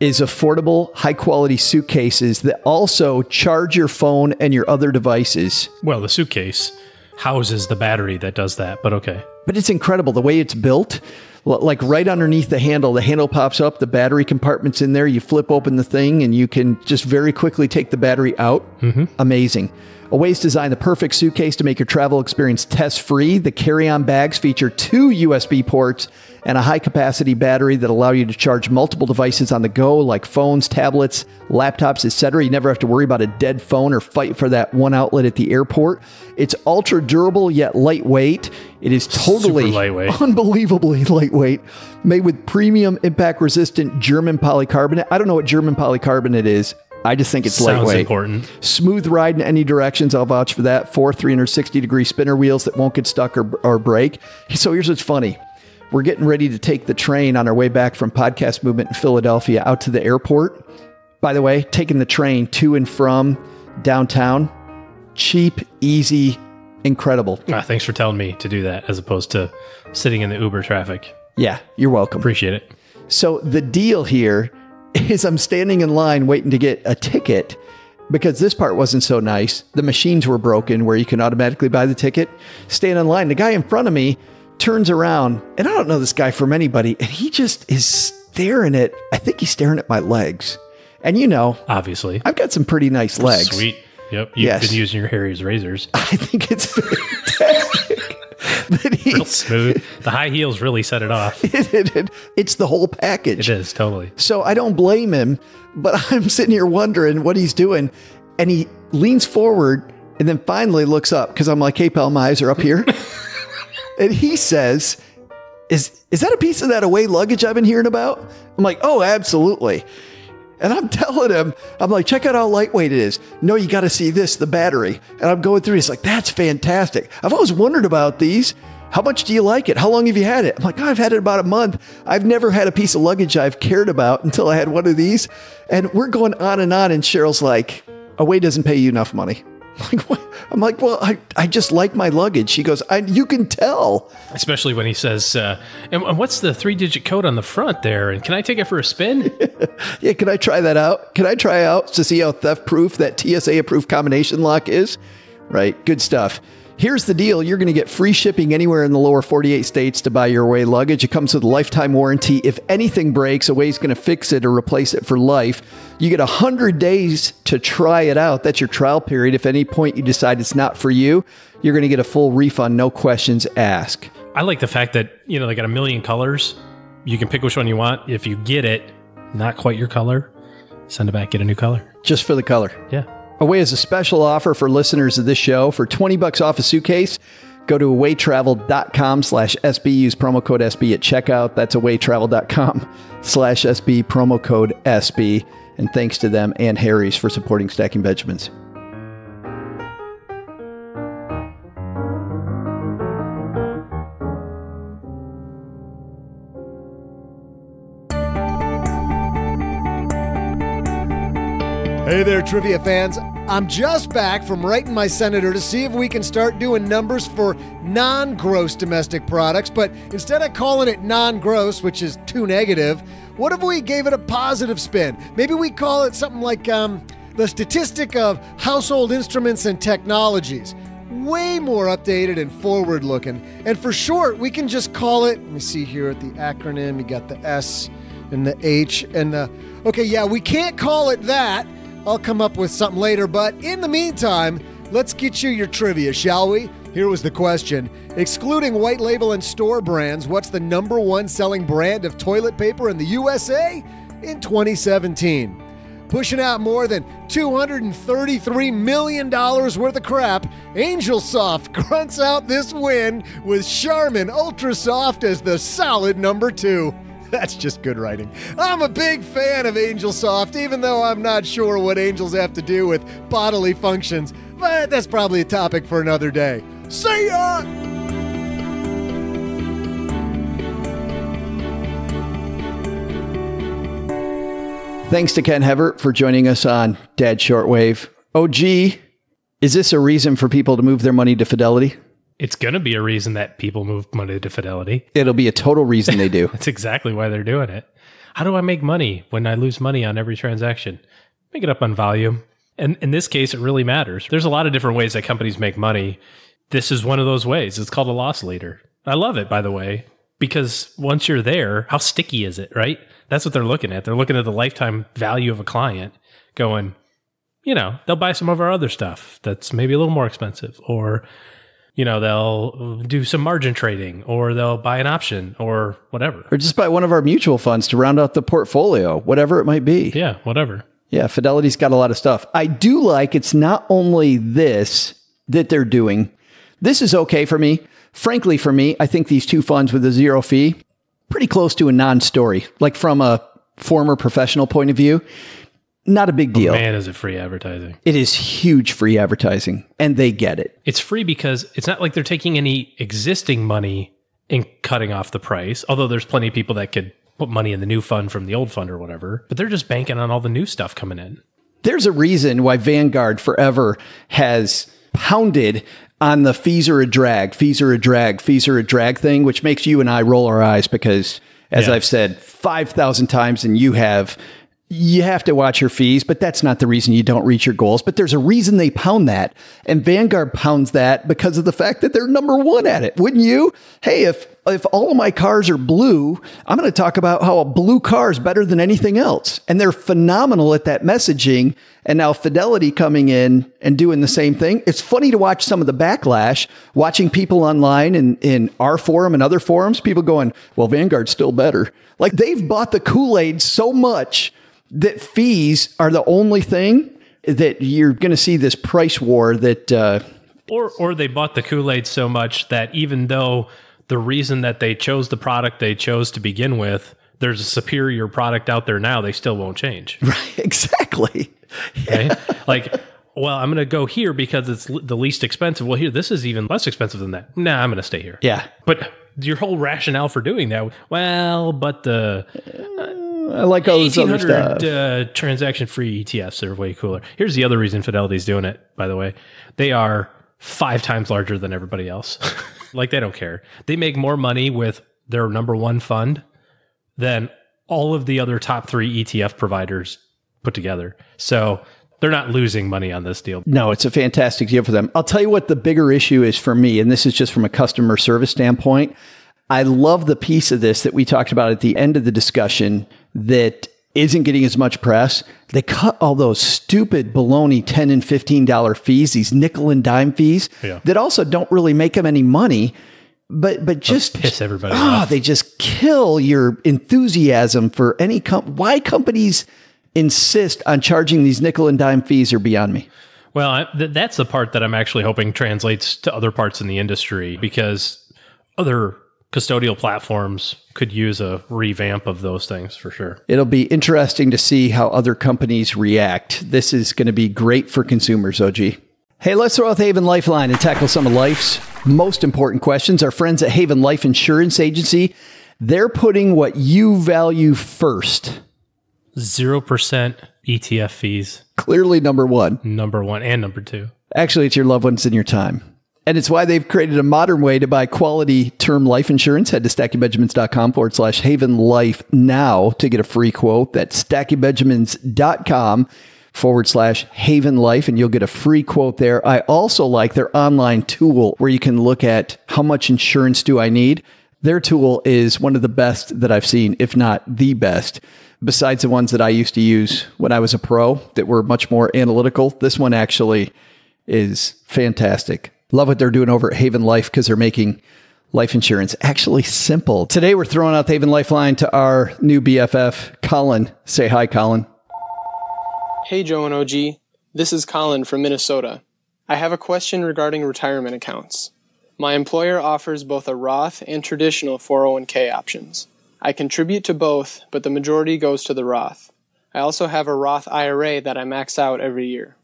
is affordable, high quality suitcases that also charge your phone and your other devices. Well, the suitcase houses the battery that does that, but okay. But it's incredible the way it's built. Like right underneath the handle, the handle pops up, the battery compartment's in there. You flip open the thing and you can just very quickly take the battery out. Mm-hmm. Amazing. Away's designed the perfect suitcase to make your travel experience test free. The carry on bags feature two USB ports and a high capacity battery that allow you to charge multiple devices on the go, like phones, tablets, laptops, etc. You never have to worry about a dead phone or fight for that one outlet at the airport. It's ultra durable yet lightweight. It is totally lightweight. unbelievably lightweight, made with premium impact resistant German polycarbonate. I don't know what German polycarbonate is. I just think it's Sounds lightweight. important. Smooth ride in any directions. I'll vouch for that. Four 360 degree spinner wheels that won't get stuck or, or break. So here's what's funny. We're getting ready to take the train on our way back from Podcast Movement in Philadelphia out to the airport. By the way, taking the train to and from downtown, cheap, easy, incredible. Ah, thanks for telling me to do that as opposed to sitting in the Uber traffic. Yeah, you're welcome. Appreciate it. So the deal here is I'm standing in line waiting to get a ticket because this part wasn't so nice. The machines were broken where you can automatically buy the ticket. Stand in line. The guy in front of me turns around, and I don't know this guy from anybody, and he just is staring at, I think he's staring at my legs. And you know, Obviously. I've got some pretty nice legs. Sweet. Yep. You've Yes. been using your Harry's razors. I think it's fantastic that he, Real smooth. the high heels really set it off. it's the whole package. It is totally. So I don't blame him, but I'm sitting here wondering what he's doing. And he leans forward and then finally looks up because I'm like, hey, pal, my eyes are up here. and he says, is, is that a piece of that away luggage I've been hearing about? I'm like, oh, absolutely. And I'm telling him, I'm like, check out how lightweight it is. No, you got to see this, the battery. And I'm going through. He's like, that's fantastic. I've always wondered about these. How much do you like it? How long have you had it? I'm like, oh, I've had it about a month. I've never had a piece of luggage I've cared about until I had one of these. And we're going on and on. And Cheryl's like, Away doesn't pay you enough money. I'm like, what? I'm like, well, I, I just like my luggage. She goes, I, you can tell. Especially when he says, uh, and, and what's the three digit code on the front there? And can I take it for a spin? Yeah, can I try that out? Can I try out to see how theft proof that TSA approved combination lock is? Right, good stuff. Here's the deal you're going to get free shipping anywhere in the lower 48 states to buy your Away luggage. It comes with a lifetime warranty. If anything breaks, Away's going to fix it or replace it for life. You get 100 days to try it out. That's your trial period. If at any point you decide it's not for you, you're going to get a full refund, no questions asked. I like the fact that, you know, they got a million colors. You can pick which one you want. If you get it, not quite your color, send it back, get a new color. Just for the color. Yeah. Away is a special offer for listeners of this show. For 20 bucks off a suitcase, go to awaytravel.com slash SB. Use promo code SB at checkout. That's awaytravel.com slash SB, promo code SB. And thanks to them and Harry's for supporting Stacking Benjamins. There, trivia fans. I'm just back from writing my senator to see if we can start doing numbers for non gross domestic products. But instead of calling it non gross, which is too negative, what if we gave it a positive spin? Maybe we call it something like um, the statistic of household instruments and technologies. Way more updated and forward looking. And for short, we can just call it, let me see here at the acronym, you got the S and the H and the. Okay, yeah, we can't call it that. I'll come up with something later, but in the meantime, let's get you your trivia, shall we? Here was the question Excluding white label and store brands, what's the number one selling brand of toilet paper in the USA in 2017? Pushing out more than $233 million worth of crap, Angel Soft grunts out this win with Charmin Ultra Soft as the solid number two. That's just good writing. I'm a big fan of Angel Soft, even though I'm not sure what angels have to do with bodily functions, but that's probably a topic for another day. See ya! Thanks to Ken Hevert for joining us on Dad Shortwave. Oh, gee, is this a reason for people to move their money to Fidelity? It's going to be a reason that people move money to Fidelity. It'll be a total reason they do. That's exactly why they're doing it. How do I make money when I lose money on every transaction? Make it up on volume. And in this case, it really matters. There's a lot of different ways that companies make money. This is one of those ways. It's called a loss leader. I love it, by the way, because once you're there, how sticky is it, right? That's what they're looking at. They're looking at the lifetime value of a client going, you know, they'll buy some of our other stuff that's maybe a little more expensive or you know, they'll do some margin trading or they'll buy an option or whatever. Or just buy one of our mutual funds to round out the portfolio, whatever it might be. Yeah, whatever. Yeah, Fidelity's got a lot of stuff. I do like it's not only this that they're doing. This is okay for me. Frankly, for me, I think these two funds with a zero fee, pretty close to a non story. Like from a former professional point of view, not a big deal. Oh, man, is it free advertising? It is huge free advertising, and they get it. It's free because it's not like they're taking any existing money and cutting off the price, although there's plenty of people that could put money in the new fund from the old fund or whatever, but they're just banking on all the new stuff coming in. There's a reason why Vanguard forever has pounded on the fees are a drag, fees are a drag, fees are a drag thing, which makes you and I roll our eyes because, as Yeah. I've said 5,000 times, and you have, you have to watch your fees, but that's not the reason you don't reach your goals. But there's a reason they pound that. And Vanguard pounds that because of the fact that they're number one at it. Wouldn't you? Hey, if if all of my cars are blue, I'm going to talk about how a blue car is better than anything else. And they're phenomenal at that messaging. And now Fidelity coming in and doing the same thing. It's funny to watch some of the backlash, watching people online and in our forum and other forums, people going, well, Vanguard's still better. Like they've bought the Kool Aid so much that fees are the only thing that you're going to see this price war that, uh, Or or they bought the Kool-Aid so much that even though the reason that they chose the product they chose to begin with, there's a superior product out there now, they still won't change. right, exactly. Right? like, well, I'm going to go here because it's l- the least expensive. Well, here, this is even less expensive than that. Nah, I'm going to stay here. Yeah. But your whole rationale for doing that, well, but the I like all this other 1800 stuff. uh, transaction free ETFs are way cooler. Here's the other reason Fidelity's doing it, by the way. They are five times larger than everybody else. like, they don't care. They make more money with their number one fund than all of the other top three ETF providers put together. So they're not losing money on this deal. No, it's a fantastic deal for them. I'll tell you what the bigger issue is for me, and this is just from a customer service standpoint. I love the piece of this that we talked about at the end of the discussion that isn't getting as much press. They cut all those stupid baloney 10 and $15 fees, these nickel and dime fees Yeah. that also don't really make them any money. But but just piss everybody ah, off. They just kill your enthusiasm for any com- why companies insist on charging these nickel and dime fees are beyond me. Well, I, th- that's the part that I'm actually hoping translates to other parts in the industry because other custodial platforms could use a revamp of those things for sure. It'll be interesting to see how other companies react. This is going to be great for consumers, OG. Hey, let's throw out the Haven Lifeline and tackle some of life's most important questions. Our friends at Haven Life Insurance Agency, they're putting what you value first. 0% ETF fees, Clearly, number one. number one and number two. Actually, it's your loved ones and your time. And it's why they've created a modern way to buy quality term life insurance. Head to stackingbenjamins.com forward slash haven life now to get a free quote. That's stackingbenjamins.com forward slash haven life, and you'll get a free quote there. I also like their online tool where you can look at how much insurance do I need. Their tool is one of the best that I've seen, if not the best. Besides the ones that I used to use when I was a pro that were much more analytical, this one actually is fantastic. Love what they're doing over at Haven Life because they're making life insurance actually simple. Today, we're throwing out the Haven Lifeline to our new BFF, Colin. Say hi, Colin. Hey, Joe and OG. This is Colin from Minnesota. I have a question regarding retirement accounts. My employer offers both a Roth and traditional 401k options. I contribute to both, but the majority goes to the Roth. I also have a Roth IRA that I max out every year.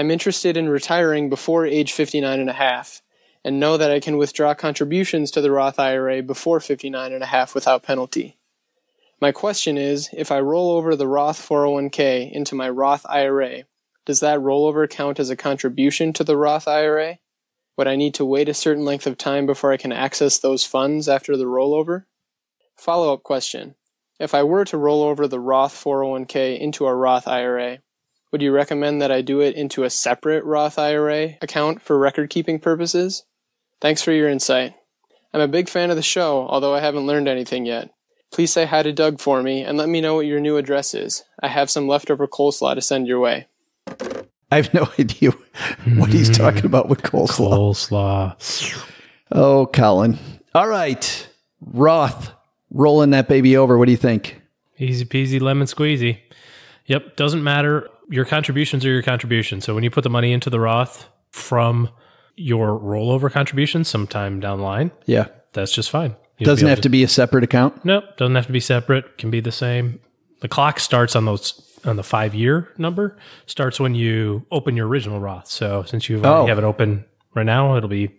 I'm interested in retiring before age 59 and a half and know that I can withdraw contributions to the Roth IRA before 59 and a half without penalty. My question is, if I roll over the Roth 401k into my Roth IRA, does that rollover count as a contribution to the Roth IRA? Would I need to wait a certain length of time before I can access those funds after the rollover? Follow up question. If I were to roll over the Roth 401k into a Roth IRA, would you recommend that I do it into a separate Roth IRA account for record keeping purposes? Thanks for your insight. I'm a big fan of the show, although I haven't learned anything yet. Please say hi to Doug for me and let me know what your new address is. I have some leftover coleslaw to send your way. I have no idea what he's hmm. talking about with coleslaw. Coleslaw. Oh, Colin. All right. Roth, rolling that baby over. What do you think? Easy peasy lemon squeezy. Yep, doesn't matter. Your contributions are your contributions. So when you put the money into the Roth from your rollover contributions sometime down the line, Yeah. that's just fine. You'll Doesn't have to be a separate account. Nope, doesn't have to be separate. Can be the same. The clock starts on those on the five year number. Starts when you open your original Roth. So since you already Oh. have it open right now, it'll be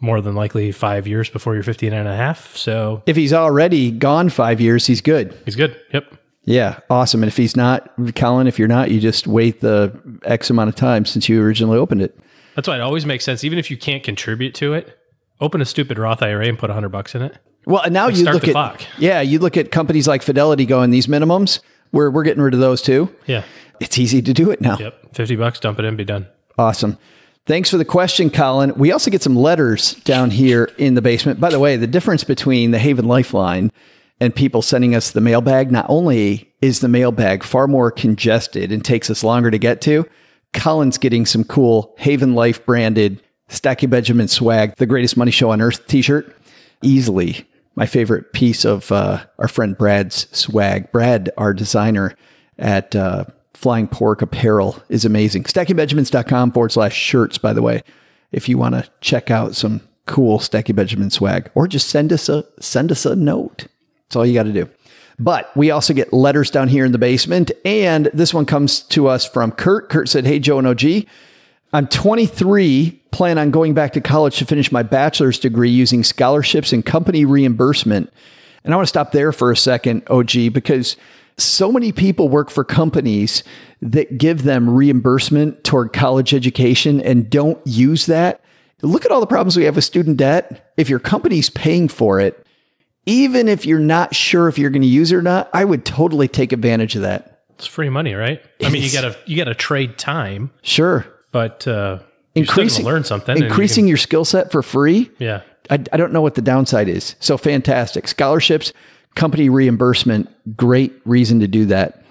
more than likely five years before you're 59 and a half. So If he's already gone five years, he's good. he's good. Yep. Yeah, awesome. And if he's not, Colin, if you're not, you just wait the X amount of time since you originally opened it. That's why it always makes sense. Even if you can't contribute to it, open a stupid Roth IRA and put a hundred bucks in it. Well, and now you start look the at clock. yeah, you look at companies like Fidelity going these minimums. We're we're getting rid of those too. Yeah. It's easy to do it now. Yep. 50 bucks, dump it in, be done. Awesome. Thanks for the question, Colin. We also get some letters down here in the basement. By the way, the difference between the Haven Lifeline and people sending us the mailbag, not only is the mailbag far more congested and takes us longer to get to, Colin's getting some cool Haven Life branded Stacky Benjamin swag, the greatest money show on earth t shirt. Easily my favorite piece of uh, our friend Brad's swag. Brad, our designer at uh, Flying Pork Apparel, is amazing. StackingBenjamins.com forward slash shirts, by the way, if you want to check out some cool Stacky Benjamin swag, or just send us a send us a note. That's all you got to do. But we also get letters down here in the basement, and this one comes to us from Kurt. Kurt said, "Hey Joe and OG, I'm 23, plan on going back to college to finish my bachelor's degree using scholarships and company reimbursement. And I want to stop there for a second, OG, because so many people work for companies that give them reimbursement toward college education and don't use that. Look at all the problems we have with student debt. If your company's paying for it, even if you're not sure if you're going to use it or not, I would totally take advantage of that. It's free money, right? I mean, you gotta you gotta trade time, Sure. but uh, Increasing, learn something. and you increasing your skill set for free. yeah. I, I don't know what the downside is. So fantastic. Scholarships, company reimbursement, great reason to do that.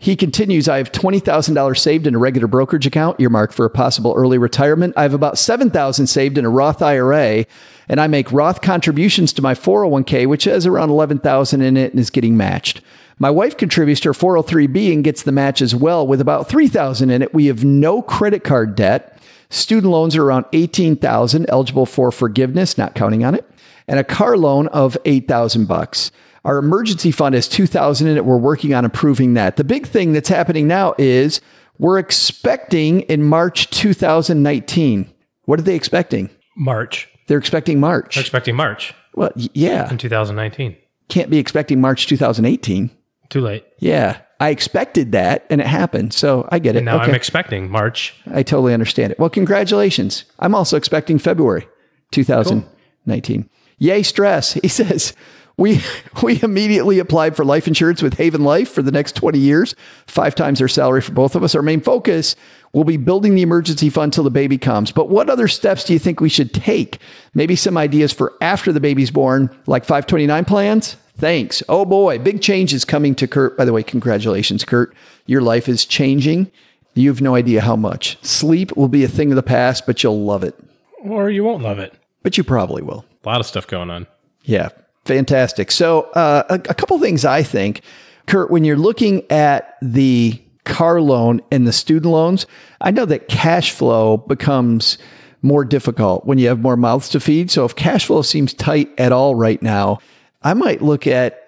He continues, I have $20,000 saved in a regular brokerage account earmarked for a possible early retirement. I have about 7,000 saved in a Roth IRA and I make Roth contributions to my 401k which has around 11,000 in it and is getting matched. My wife contributes to her 403b and gets the match as well with about 3000 in it. We have no credit card debt. Student loans are around 18,000 eligible for forgiveness, not counting on it, and a car loan of 8,000 bucks. Our emergency fund has 2,000 in it. We're working on improving that. The big thing that's happening now is we're expecting in March 2019. What are they expecting? March. They're expecting March. They're expecting March well, yeah. in 2019. Can't be expecting March 2018. Too late. Yeah. I expected that and it happened. So I get it. And now okay. I'm expecting March. I totally understand it. Well, congratulations. I'm also expecting February 2019. Yay, stress. He says, we, we immediately applied for life insurance with Haven Life for the next 20 years, five times their salary for both of us. Our main focus will be building the emergency fund till the baby comes. But what other steps do you think we should take? Maybe some ideas for after the baby's born, like 529 plans? Thanks. Oh boy, big changes coming to Kurt. By the way, congratulations, Kurt. Your life is changing. You have no idea how much. Sleep will be a thing of the past, but you'll love it. Or you won't love it. But you probably will. A lot of stuff going on. Yeah, fantastic. So, uh, a, a couple things I think, Kurt, when you're looking at the car loan and the student loans, I know that cash flow becomes more difficult when you have more mouths to feed. So, if cash flow seems tight at all right now, I might look at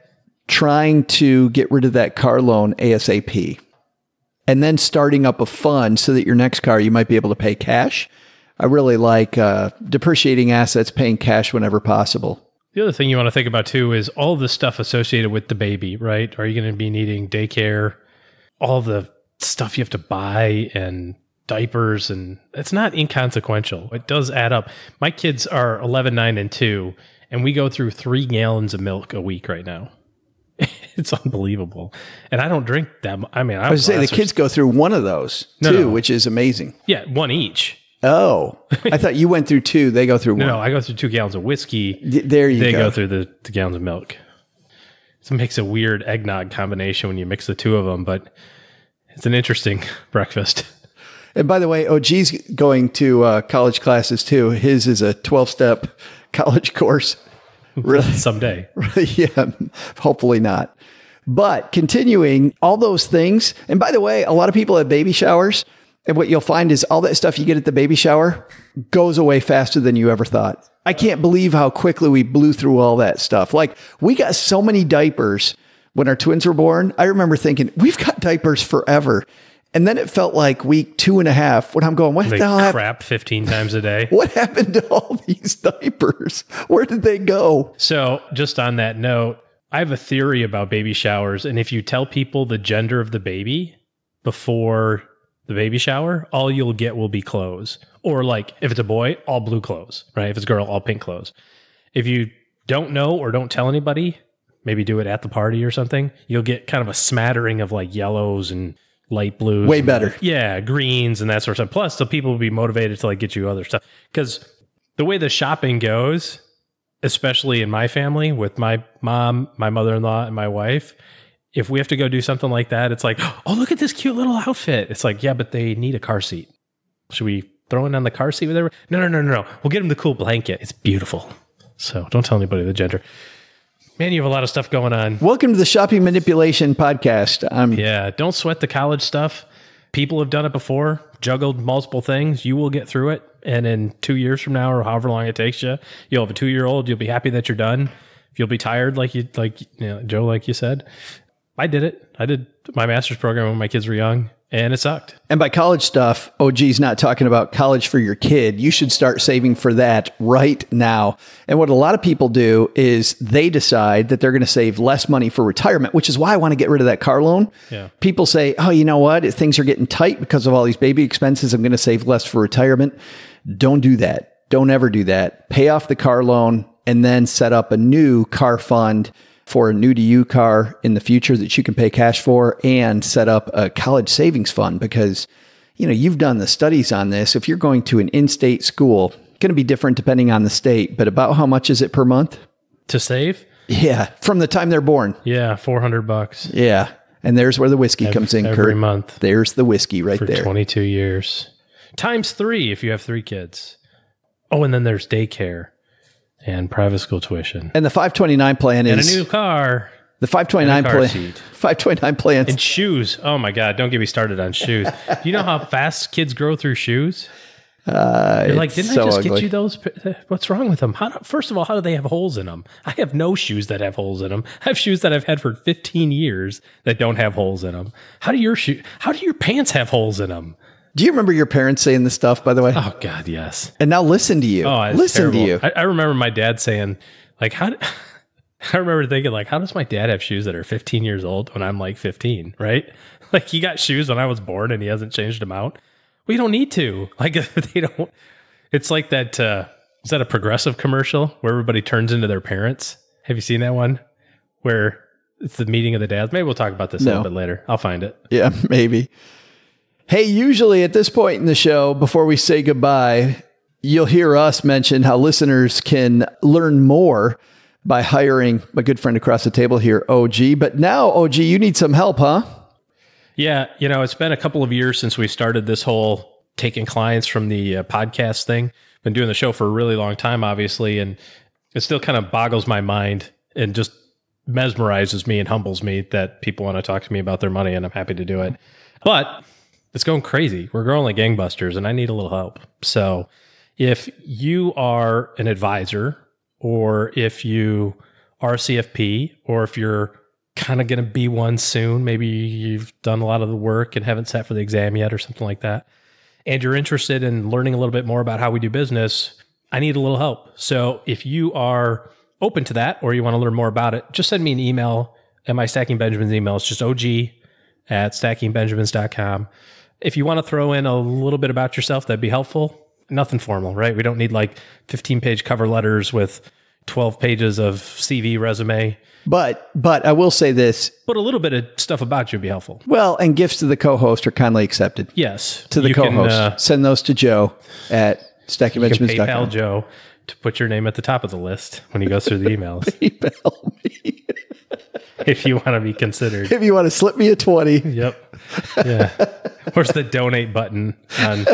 trying to get rid of that car loan ASAP and then starting up a fund so that your next car you might be able to pay cash. I really like uh, depreciating assets, paying cash whenever possible. The other thing you want to think about too is all the stuff associated with the baby, right? Are you going to be needing daycare? All the stuff you have to buy and diapers and it's not inconsequential. It does add up. My kids are 11, 9 and 2 and we go through 3 gallons of milk a week right now. it's unbelievable. And I don't drink that I mean, I, I was saying the kids go through one of those No, too, no. which is amazing. Yeah, one each. Oh, I thought you went through two. They go through one. no, I go through 2 gallons of whiskey. D- there you go. they go. go. through the, the gallons of milk. So it makes a weird eggnog combination when you mix the two of them, but it's an interesting breakfast. And by the way, OG's going to uh, college classes too. His is a twelve-step college course. Really? Someday. yeah, hopefully not. But continuing all those things, and by the way, a lot of people have baby showers, and what you'll find is all that stuff you get at the baby shower goes away faster than you ever thought. I can't believe how quickly we blew through all that stuff. Like we got so many diapers when our twins were born. I remember thinking we've got diapers forever, and then it felt like week two and a half when I'm going, what They the hell happened? crap 15 times a day. What happened to all these diapers? Where did they go? So, just on that note, I have a theory about baby showers. And if you tell people the gender of the baby before the baby shower, all you'll get will be clothes. Or, like, if it's a boy, all blue clothes, right? If it's a girl, all pink clothes. If you don't know or don't tell anybody, maybe do it at the party or something, you'll get kind of a smattering of like yellows and light blues. Way and- better. Yeah, greens and that sort of stuff. Plus, the people will be motivated to like get you other stuff. Because the way the shopping goes, especially in my family with my mom, my mother in law, and my wife, if we have to go do something like that, it's like, oh, look at this cute little outfit. It's like, yeah, but they need a car seat. Should we throw in on the car seat with everyone? No, no, no, no, no. We'll get them the cool blanket. It's beautiful. So don't tell anybody the gender. Man, you have a lot of stuff going on. Welcome to the Shopping Manipulation Podcast. I'm Yeah, don't sweat the college stuff. People have done it before, juggled multiple things. You will get through it. And in two years from now, or however long it takes you, you'll have a two year old. You'll be happy that you're done. You'll be tired, like you, like you know, Joe, like you said. I did it. I did my master's program when my kids were young, and it sucked. And by college stuff, oh, OG's not talking about college for your kid. You should start saving for that right now. And what a lot of people do is they decide that they're going to save less money for retirement, which is why I want to get rid of that car loan. Yeah. People say, oh, you know what? If things are getting tight because of all these baby expenses, I'm going to save less for retirement. Don't do that. Don't ever do that. Pay off the car loan and then set up a new car fund for a new to you car in the future that you can pay cash for and set up a college savings fund because you know you've done the studies on this if you're going to an in-state school going to be different depending on the state but about how much is it per month To save? yeah from the time they're born Yeah, 400 bucks yeah and there's where the whiskey comes in every Kurt. month there's the whiskey right for there 22 years. Times three if you have three kids. Oh, and then there's daycare and private school tuition and the 529 plan and a is new car. The 529 And a car plan. seat. 529 plans. And shoes. Oh my God. Don't get me started on shoes. Do you know how fast kids grow through shoes? Uh, You're like, it's didn't so I just ugly. get you those? What's wrong with them? How do, first of all, how do they have holes in them? I have no shoes that have holes in them. I have shoes that I've had for 15 years that don't have holes in them. How do your shoe? How do your pants have holes in them? Do you remember your parents saying this stuff, by the way? Oh God, yes. And now listen to you. Oh, listen terrible. to you. I, I remember my dad saying, like, how? I remember thinking, like, how does my dad have shoes that are 15 years old when I'm like 15, right? Like, he got shoes when I was born and he hasn't changed them out. We don't need to. Like, they don't. It's like that. Uh, is that a progressive commercial where everybody turns into their parents? Have you seen that one? Where it's the meeting of the dads. Maybe we'll talk about this a little bit later. I'll find it. Yeah, maybe. Hey, usually at this point in the show, before we say goodbye, you'll hear us mention how listeners can learn more by hiring my good friend across the table here, OG. But now, OG, you need some help, huh? Yeah, you know, it's been a couple of years since we started this whole taking clients from the uh, podcast thing. Been doing the show for a really long time, obviously, and it still kind of boggles my mind and just mesmerizes me and humbles me that people want to talk to me about their money, and I'm happy to do it. But it's going crazy. We're growing like gangbusters, and I need a little help. So, if you are an advisor, or if you are a CFP, or if you're kind of going to be one soon, maybe you've done a lot of the work and haven't sat for the exam yet, or something like that, and you're interested in learning a little bit more about how we do business, I need a little help. So, if you are open to that, or you want to learn more about it, just send me an email at my Stacking Benjamins email. It's just OG at stackingbenjamins.com. If you want to throw in a little bit about yourself, that'd be helpful. Nothing formal, right? We don't need like 15 page cover letters with 12 pages of CV resume, But but I will say this. but a little bit of stuff about you would be helpful. Well, and gifts to the co-host are kindly accepted. Yes. To the co-host. uh, Send those to Joe at you can PayPal Joe to put your name at the top of the list when he goes through the emails Email me if you want to be considered. if you want to slip me a 20. Yep. Yeah. Where's the donate button on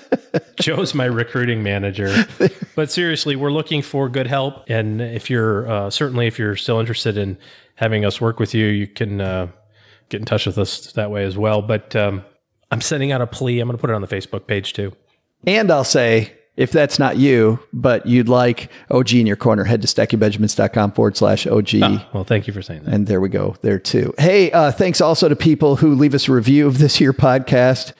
Joe's my recruiting manager. But seriously, we're looking for good help. And if you're uh, certainly if you're still interested in having us work with you, you can uh, get in touch with us that way as well. But um, I'm sending out a plea. I'm going to put it on the Facebook page too. And I'll say, if that's not you, but you'd like OG in your corner, head to stackingbenjamins.com forward slash OG. Oh, well, thank you for saying that. And there we go, there too. Hey, uh, thanks also to people who leave us a review of this here podcast.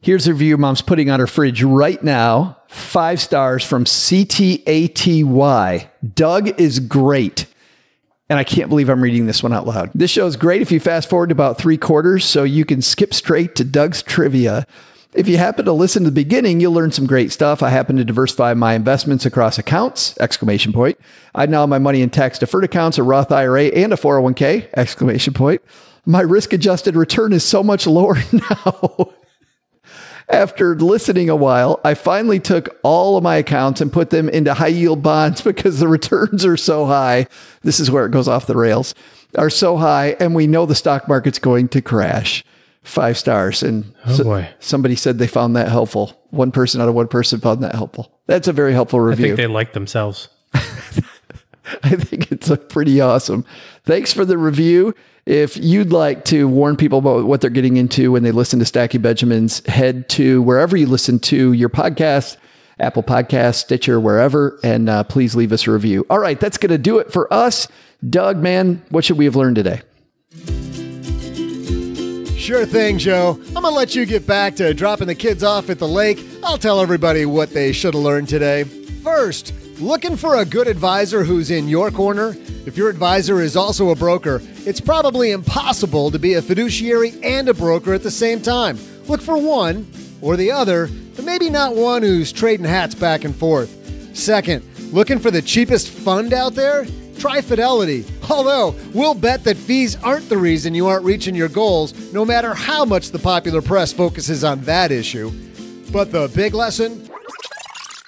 Here's a review mom's putting on her fridge right now. Five stars from CTATY. Doug is great. And I can't believe I'm reading this one out loud. This show is great if you fast forward to about three quarters, so you can skip straight to Doug's trivia. If you happen to listen to the beginning, you'll learn some great stuff. I happen to diversify my investments across accounts, exclamation point. I now have my money in tax deferred accounts, a Roth IRA, and a 401k, exclamation point. My risk adjusted return is so much lower now. After listening a while, I finally took all of my accounts and put them into high yield bonds because the returns are so high. This is where it goes off the rails. Are so high, and we know the stock market's going to crash. Five stars. And Oh, boy. somebody said they found that helpful. One person out of one person found that helpful. That's a very helpful review. I think they like themselves. I think it's a pretty awesome. Thanks for the review. If you'd like to warn people about what they're getting into when they listen to Stacking Benjamins, head to wherever you listen to your podcast, Apple Podcast, Stitcher, wherever, and uh, please leave us a review. All right, that's going to do it for us. Doug, man, what should we have learned today? Sure thing, Joe. I'm gonna let you get back to dropping the kids off at the lake. I'll tell everybody what they should have learned today. First, looking for a good advisor who's in your corner. If your advisor is also a broker, it's probably impossible to be a fiduciary and a broker at the same time. Look for one or the other, but maybe not one who's trading hats back and forth. Second, looking for the cheapest fund out there? Try Fidelity. Although, we'll bet that fees aren't the reason you aren't reaching your goals, no matter how much the popular press focuses on that issue. But the big lesson?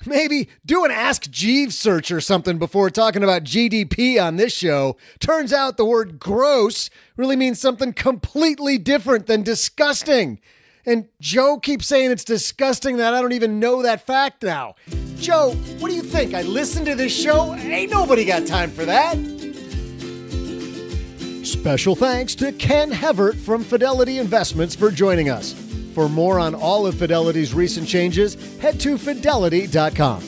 Maybe do an Ask Jeeves search or something before talking about GDP on this show. Turns out the word gross really means something completely different than disgusting. And Joe keeps saying it's disgusting that I don't even know that fact now. Joe, what do you think? I listened to this show? Ain't nobody got time for that. Special thanks to Ken Hevert from Fidelity Investments for joining us. For more on all of Fidelity's recent changes, head to fidelity.com.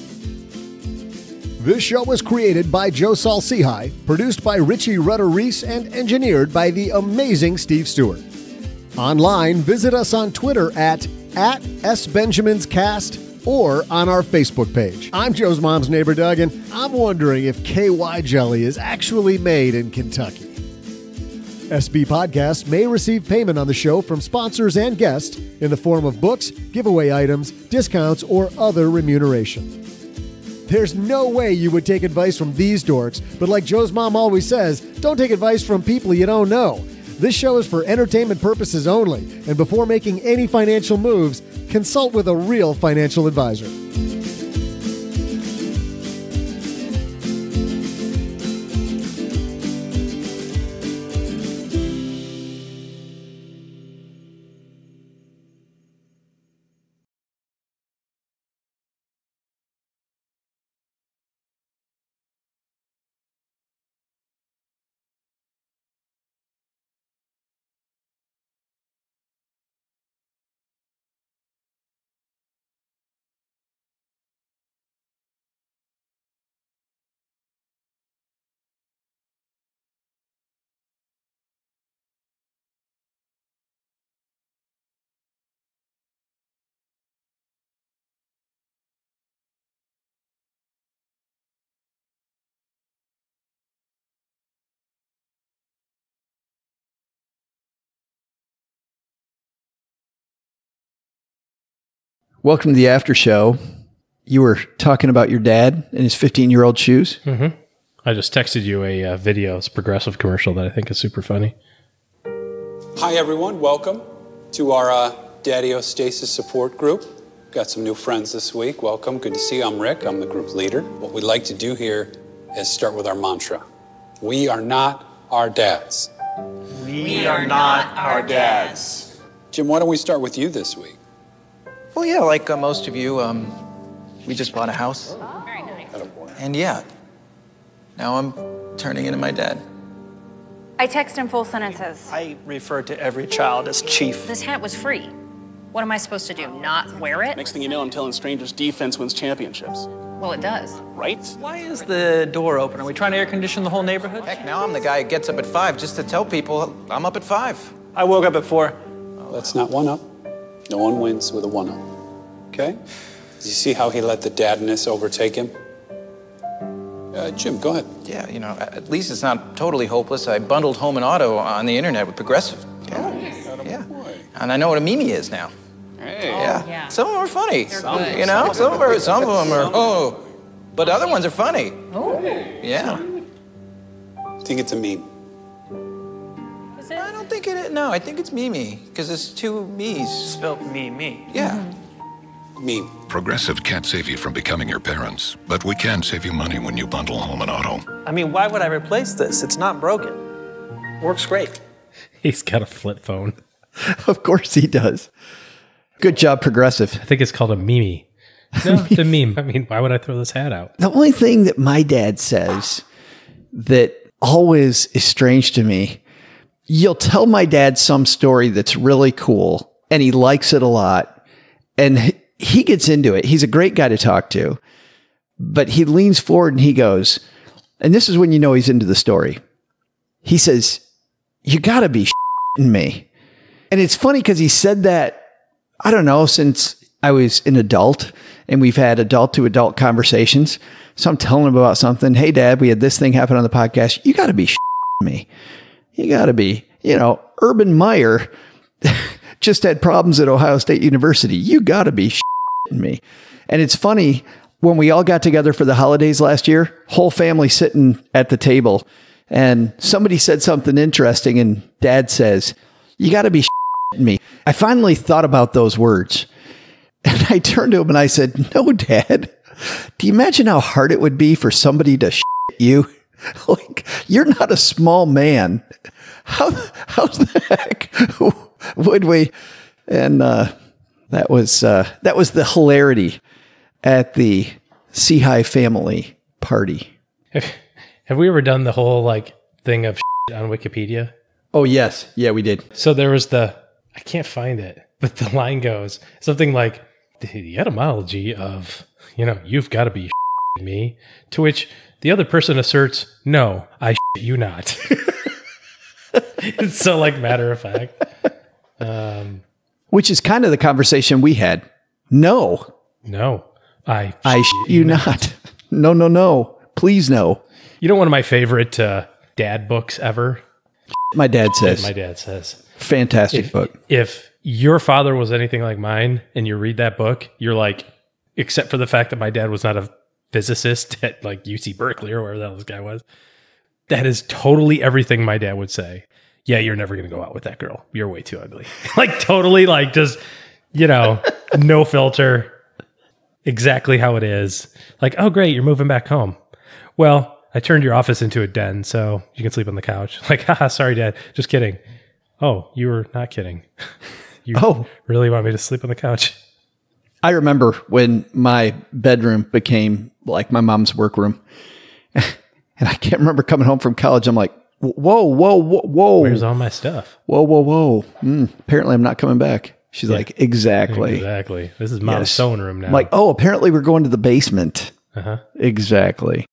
This show was created by Joe Saul-Sehy, produced by Richie Rudder Reese, and engineered by the amazing Steve Stewart. Online, visit us on Twitter at, at SBenjaminsCast or on our Facebook page. I'm Joe's mom's neighbor, Doug, and I'm wondering if KY jelly is actually made in Kentucky. SB Podcasts may receive payment on the show from sponsors and guests in the form of books, giveaway items, discounts, or other remuneration. There's no way you would take advice from these dorks, but like Joe's mom always says, don't take advice from people you don't know. This show is for entertainment purposes only, and before making any financial moves, consult with a real financial advisor. Welcome to the after show. You were talking about your dad and his 15 year old shoes. Mm-hmm. I just texted you a uh, video. It's a progressive commercial that I think is super funny. Hi, everyone. Welcome to our uh, Daddy Ostasis support group. Got some new friends this week. Welcome. Good to see you. I'm Rick. I'm the group leader. What we'd like to do here is start with our mantra We are not our dads. We are not our dads. Jim, why don't we start with you this week? Well, yeah, like uh, most of you, um, we just bought a house. Very nice. And yeah, now I'm turning into my dad. I text in full sentences. I refer to every child as chief. This hat was free. What am I supposed to do? Not wear it? Next thing you know, I'm telling strangers defense wins championships. Well, it does. Right? Why is the door open? Are we trying to air condition the whole neighborhood? Heck, now I'm the guy who gets up at five just to tell people I'm up at five. I woke up at four. Oh, that's not one up. No one wins with a one up. Okay? Did you see how he let the dadness overtake him? Uh, Jim, go ahead. Yeah, you know, at least it's not totally hopeless. I bundled home and auto on the internet with Progressive. Yeah. yeah. And I know what a Mimi is now. Hey. yeah. yeah. Some of them are funny. good. You know, some of them are, some of them are oh, but other ones are funny. Oh. Yeah. I think it's a meme. Is it? Think it. No, I think it's Mimi because it's two me's. Spelled me, me. Yeah. Mm-hmm. Me, Progressive can't save you from becoming your parents, but we can save you money when you bundle home and auto. I mean, why would I replace this? It's not broken. Works great. He's got a flip phone. Of course he does. Good job, Progressive. I think it's called a meme. No, it's a meme. I mean, why would I throw this hat out? The only thing that my dad says that always is strange to me, you'll tell my dad some story that's really cool and he likes it a lot and he- gets into it. He's a great guy to talk to, but he leans forward and he goes, and this is when you know he's into the story. He says, You gotta be shitting me. And it's funny because he said that, I don't know, since I was an adult and we've had adult to adult conversations. So I'm telling him about something. Hey, dad, we had this thing happen on the podcast. You got to be shitting me. You got to be, you know, Urban Meyer just had problems at Ohio State University. You got to be me. And it's funny when we all got together for the holidays last year, whole family sitting at the table, and somebody said something interesting, and dad says, You got to be me. I finally thought about those words. And I turned to him and I said, No, dad. Do you imagine how hard it would be for somebody to you? like, you're not a small man. How, how's the heck would we? And, uh, that was, uh, that was the hilarity at the Sehy family party. Have, have we ever done the whole like thing of on Wikipedia? Oh yes, yeah, we did. So there was the I can't find it, but the line goes something like the etymology of you know you've got to be me. To which the other person asserts, "No, I you not." it's so like matter of fact. Um, Which is kind of the conversation we had. No, no, I I sh- you not. No, no, no. Please no. You know one of my favorite uh, dad books ever. My dad says. My dad says. Fantastic if, book. If your father was anything like mine, and you read that book, you're like, except for the fact that my dad was not a physicist at like UC Berkeley or wherever that this guy was. That is totally everything my dad would say. Yeah, you're never going to go out with that girl. You're way too ugly. like totally like just, you know, no filter. Exactly how it is. Like, oh great, you're moving back home. Well, I turned your office into a den so you can sleep on the couch. Like, haha, sorry dad. Just kidding. Oh, you were not kidding. you oh. really want me to sleep on the couch? I remember when my bedroom became like my mom's workroom. And I can't remember coming home from college. I'm like, whoa, whoa, whoa, whoa. Where's all my stuff? Whoa, whoa, whoa. Mm, apparently, I'm not coming back. She's yeah. like, exactly. Exactly. This is mom's yes. sewing room now. I'm like, oh, apparently we're going to the basement. Uh-huh. Exactly.